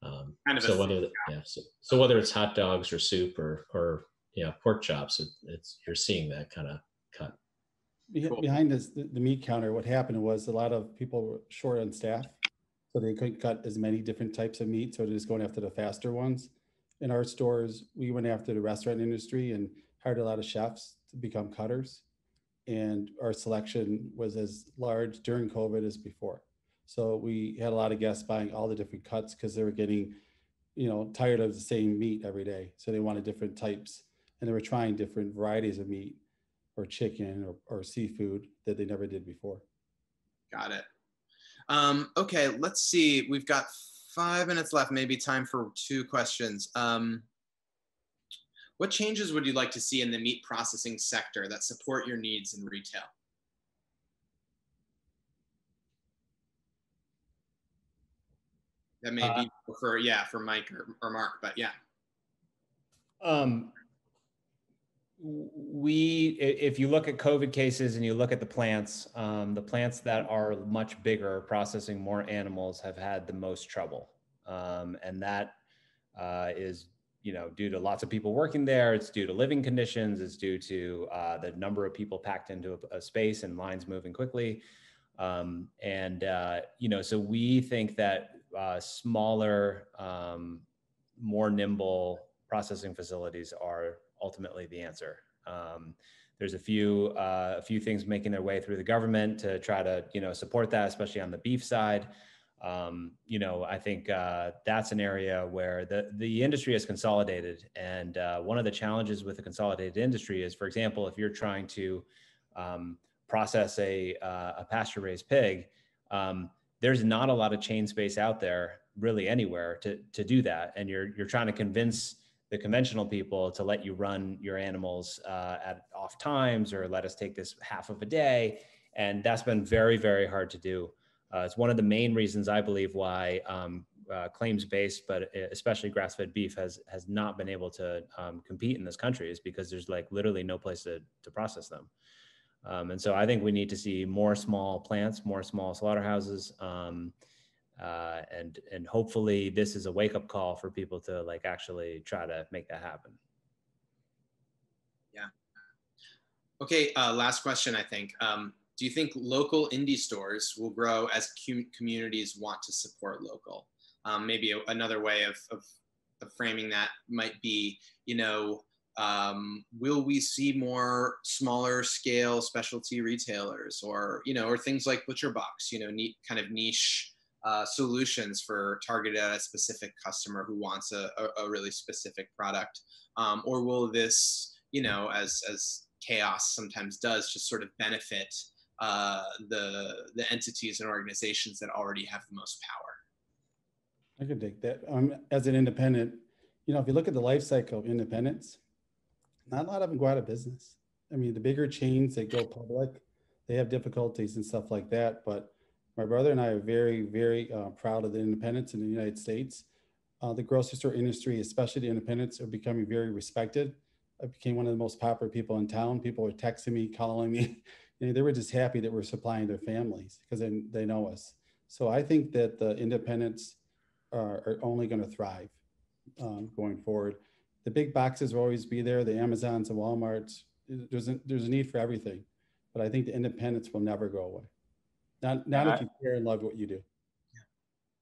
Um, kind of so whether yeah, so, so, whether it's hot dogs or soup or or you know pork chops, it, it's you're seeing that kind of cut. Behind this, the, the meat counter, what happened was a lot of people were short on staff, so they couldn't cut as many different types of meat. So they're just going after the faster ones. In our stores, we went after the restaurant industry and hired a lot of chefs to become cutters, and our selection was as large during COVID as before. So we had a lot of guests buying all the different cuts because they were getting, you know, tired of the same meat every day. So they wanted different types and they were trying different varieties of meat or chicken or, or seafood that they never did before. Got it. Um, okay, let's see. We've got five minutes left, maybe time for two questions. Um, what changes would you like to see in the meat processing sector that support your needs in retail? That may uh, be for yeah for Mike or, or Marc, but yeah. Um, we, if you look at COVID cases and you look at the plants, um, the plants that are much bigger, processing more animals, have had the most trouble, um, and that uh, is you know due to lots of people working there. It's due to living conditions. It's due to uh, the number of people packed into a, a space and lines moving quickly. Um, and uh, you know, so we think that uh, smaller, um, more nimble processing facilities are ultimately the answer. Um, there's a few uh, a few things making their way through the government to try to you know support that, especially on the beef side. Um, you know, I think uh, that's an area where the the industry has consolidated, and uh, one of the challenges with the consolidated industry is, for example, if you're trying to um, process a uh, a pasture raised pig, um, there's not a lot of chain space out there really anywhere to to do that and you're you're trying to convince the conventional people to let you run your animals uh, at off times or let us take this half of a day and that's been very very hard to do uh, it's one of the main reasons i believe why um, uh, claims based but especially grass fed beef has has not been able to um, compete in this country is because there's like literally no place to, to process them um, and so I think we need to see more small plants, more small slaughterhouses. Um, uh, and and hopefully this is a wake up call for people to like actually try to make that happen. Yeah. Okay. Uh, last question. I think. Um, do you think local indie stores will grow as communities want to support local? Um, maybe a, another way of, of, of framing that might be, you know, um, will we see more smaller scale specialty retailers or you know or things like ButcherBox you know neat kind of niche uh, solutions for targeted at a specific customer who wants a, a, a really specific product um, or will this you know as as chaos sometimes does just sort of benefit uh, the the entities and organizations that already have the most power i could take that um, as an independent you know if you look at the life cycle of independence not a lot of them go out of business. I mean, the bigger chains that go public, they have difficulties and stuff like that. But my brother and I are very, very uh, proud of the independents in the United States. Uh, the grocery store industry, especially the independents, are becoming very respected. I became one of the most popular people in town. People were texting me, calling me. <laughs> you know, they were just happy that we're supplying their families because they, they know us. So I think that the independents are, are only going to thrive um, going forward the big boxes will always be there, the Amazons and Walmarts. There's a, there's a need for everything, but I think the independents will never go away. Not not if you care and love what you do.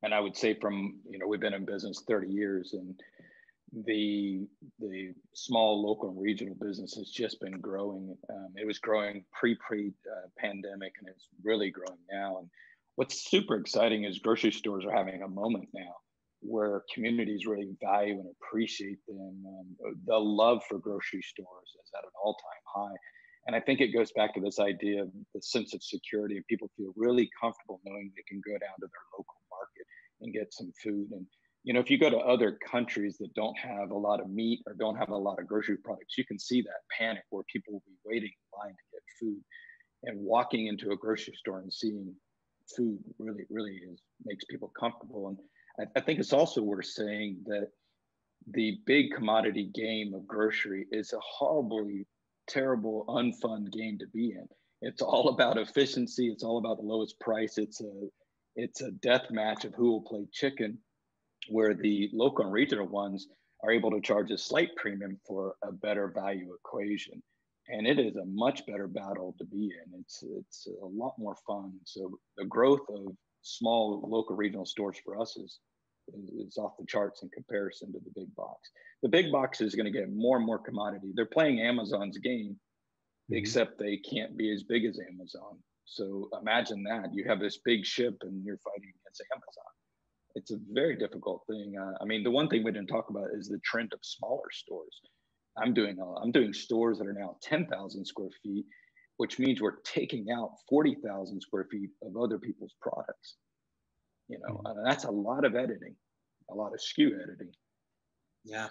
And I would say from you know we've been in business 30 years and the the small local and regional business has just been growing. Um, it was growing pre pre uh, pandemic and it's really growing now. And what's super exciting is grocery stores are having a moment now where communities really value and appreciate them. Um, the love for grocery stores is at an all-time high. And I think it goes back to this idea of the sense of security and people feel really comfortable knowing they can go down to their local market and get some food. And, you know, if you go to other countries that don't have a lot of meat or don't have a lot of grocery products, you can see that panic where people will be waiting in line to get food and walking into a grocery store and seeing food really, really is makes people comfortable. And I, I think it's also worth saying that the big commodity game of grocery is a horribly terrible, unfun game to be in. It's all about efficiency. It's all about the lowest price. It's a it's a death match of who will play chicken, where the local and regional ones are able to charge a slight premium for a better value equation. And it is a much better battle to be in. It's it's a lot more fun. So the growth of small local regional stores for us is is off the charts in comparison to the big box. The big box is going to get more and more commodity. They're playing Amazon's game, mm-hmm. except they can't be as big as Amazon. So imagine that you have this big ship and you're fighting against Amazon. It's a very difficult thing. Uh, I mean, the one thing we didn't talk about is the trend of smaller stores. I'm doing uh, I'm doing stores that are now 10,000 square feet, which means we're taking out 40,000 square feet of other people's products you know mm-hmm. that's a lot of editing a lot of SKU editing. Yeah.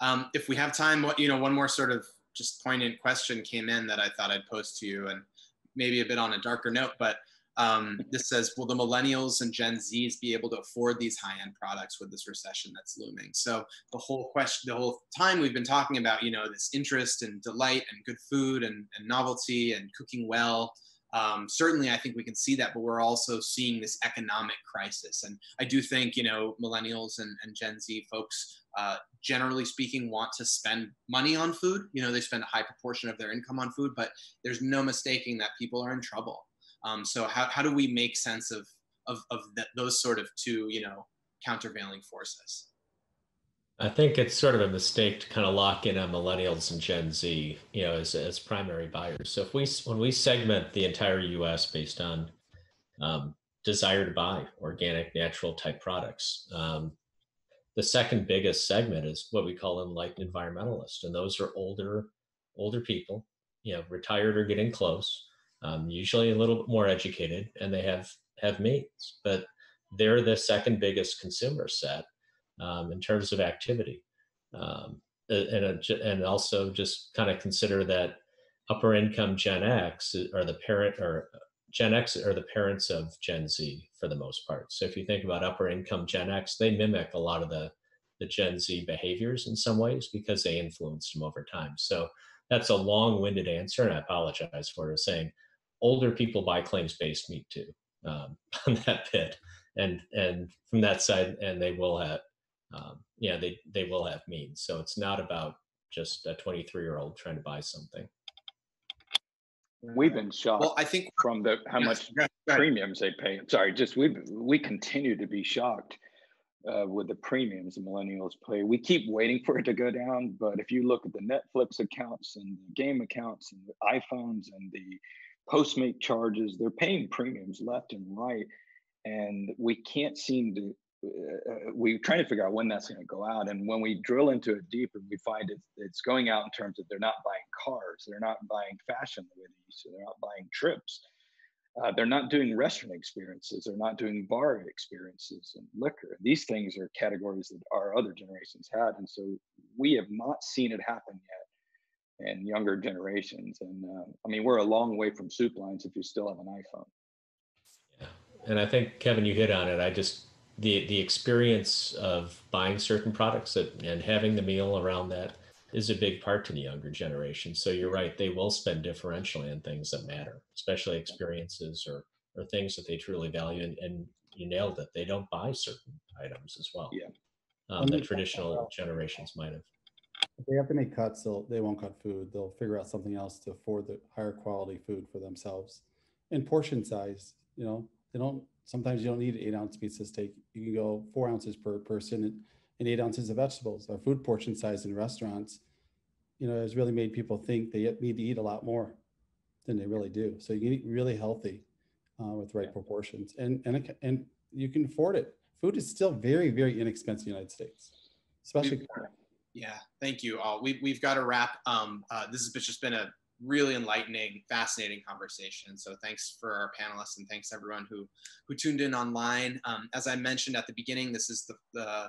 Um, if we have time what you know one more sort of just poignant question came in that i thought i'd post to you and maybe a bit on a darker note but um, <laughs> this says will the millennials and gen z's be able to afford these high-end products with this recession that's looming? So the whole question the whole time we've been talking about you know this interest and delight and good food and, and novelty and cooking well um, certainly I think we can see that, but we're also seeing this economic crisis. And I do think, you know, millennials and, and Gen Z folks, uh, generally speaking, want to spend money on food. You know, they spend a high proportion of their income on food, but there's no mistaking that people are in trouble. Um, so how, how do we make sense of, of, of those sort of two, you know, countervailing forces? I think it's sort of a mistake to kind of lock in on millennials and Gen Z, you know, as, as primary buyers. So if we when we segment the entire U.S. based on um, desire to buy organic, natural type products, um, the second biggest segment is what we call enlightened environmentalists, and those are older older people, you know, retired or getting close, um, usually a little bit more educated, and they have have means, but they're the second biggest consumer set um, in terms of activity. Um, and, and also just kind of consider that upper income Gen X are the parent or Gen X are the parents of Gen Z for the most part. So if you think about upper income Gen X, they mimic a lot of the, the Gen Z behaviors in some ways because they influenced them over time. So that's a long-winded answer, and I apologize for saying older people buy claims-based meat too um, <laughs> on that bit, and and from that side, and they will have um, yeah, they they will have means. So it's not about just a 23 year old trying to buy something. We've been shocked. Well, I think from the how much premiums they pay. Sorry, just we we continue to be shocked uh, with the premiums the millennials pay. We keep waiting for it to go down, but if you look at the Netflix accounts and the game accounts and the iPhones and the Postmate charges, they're paying premiums left and right, and we can't seem to uh, we're trying to figure out when that's going to go out. And when we drill into it deeper, we find it's, it's going out in terms of they're not buying cars, they're not buying fashion the way they used to, they're not buying trips. Uh, they're not doing restaurant experiences. They're not doing bar experiences and liquor. These things are categories that our other generations had. And so we have not seen it happen yet in younger generations. And uh, I mean, we're a long way from soup lines if you still have an iPhone. Yeah. And I think, Kevin, you hit on it. I just the the experience of buying certain products that, and having the meal around that is a big part to the younger generation. So you're right; they will spend differentially on things that matter, especially experiences or or things that they truly value. And, and you nailed it; they don't buy certain items as well. Yeah, um, that traditional generations might have. If they have to make cuts, they'll they won't cut food. They'll figure out something else to afford the higher quality food for themselves. And portion size, you know, they don't sometimes you don't need eight ounce pizza steak. You can go four ounces per person and, and eight ounces of vegetables. Our food portion size in restaurants, you know, has really made people think they need to eat a lot more than they really do. So you can eat really healthy uh, with right yeah. proportions, and and and you can afford it food is still very, very inexpensive in the United States, especially. Yeah, thank you all. We, we've got to wrap. Um, uh, this has just been a really enlightening, fascinating conversation. So thanks for our panelists and thanks everyone who who tuned in online. Um, as I mentioned at the beginning, this is the the,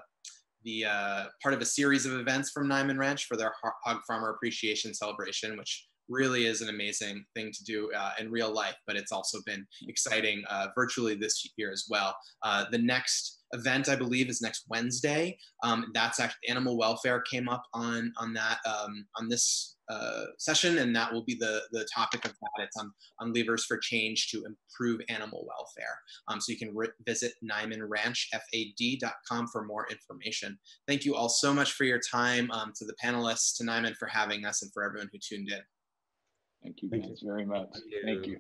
the uh, part of a series of events from Niman Ranch for their Hog Farmer Appreciation Celebration, which really is an amazing thing to do uh, in real life, but it's also been exciting uh, virtually this year as well. Uh, the next event, I believe, is next Wednesday. Um, that's actually animal welfare came up on on that um, on this uh, session, and that will be the the topic of that. It's on on levers for change to improve animal welfare. Um, so you can visit nimanranchfad.com for more information. Thank you all so much for your time. Um, to the panelists, to Niman for having us, and for everyone who tuned in. Thank you guys Thank you. very much. Thank you. Thank you.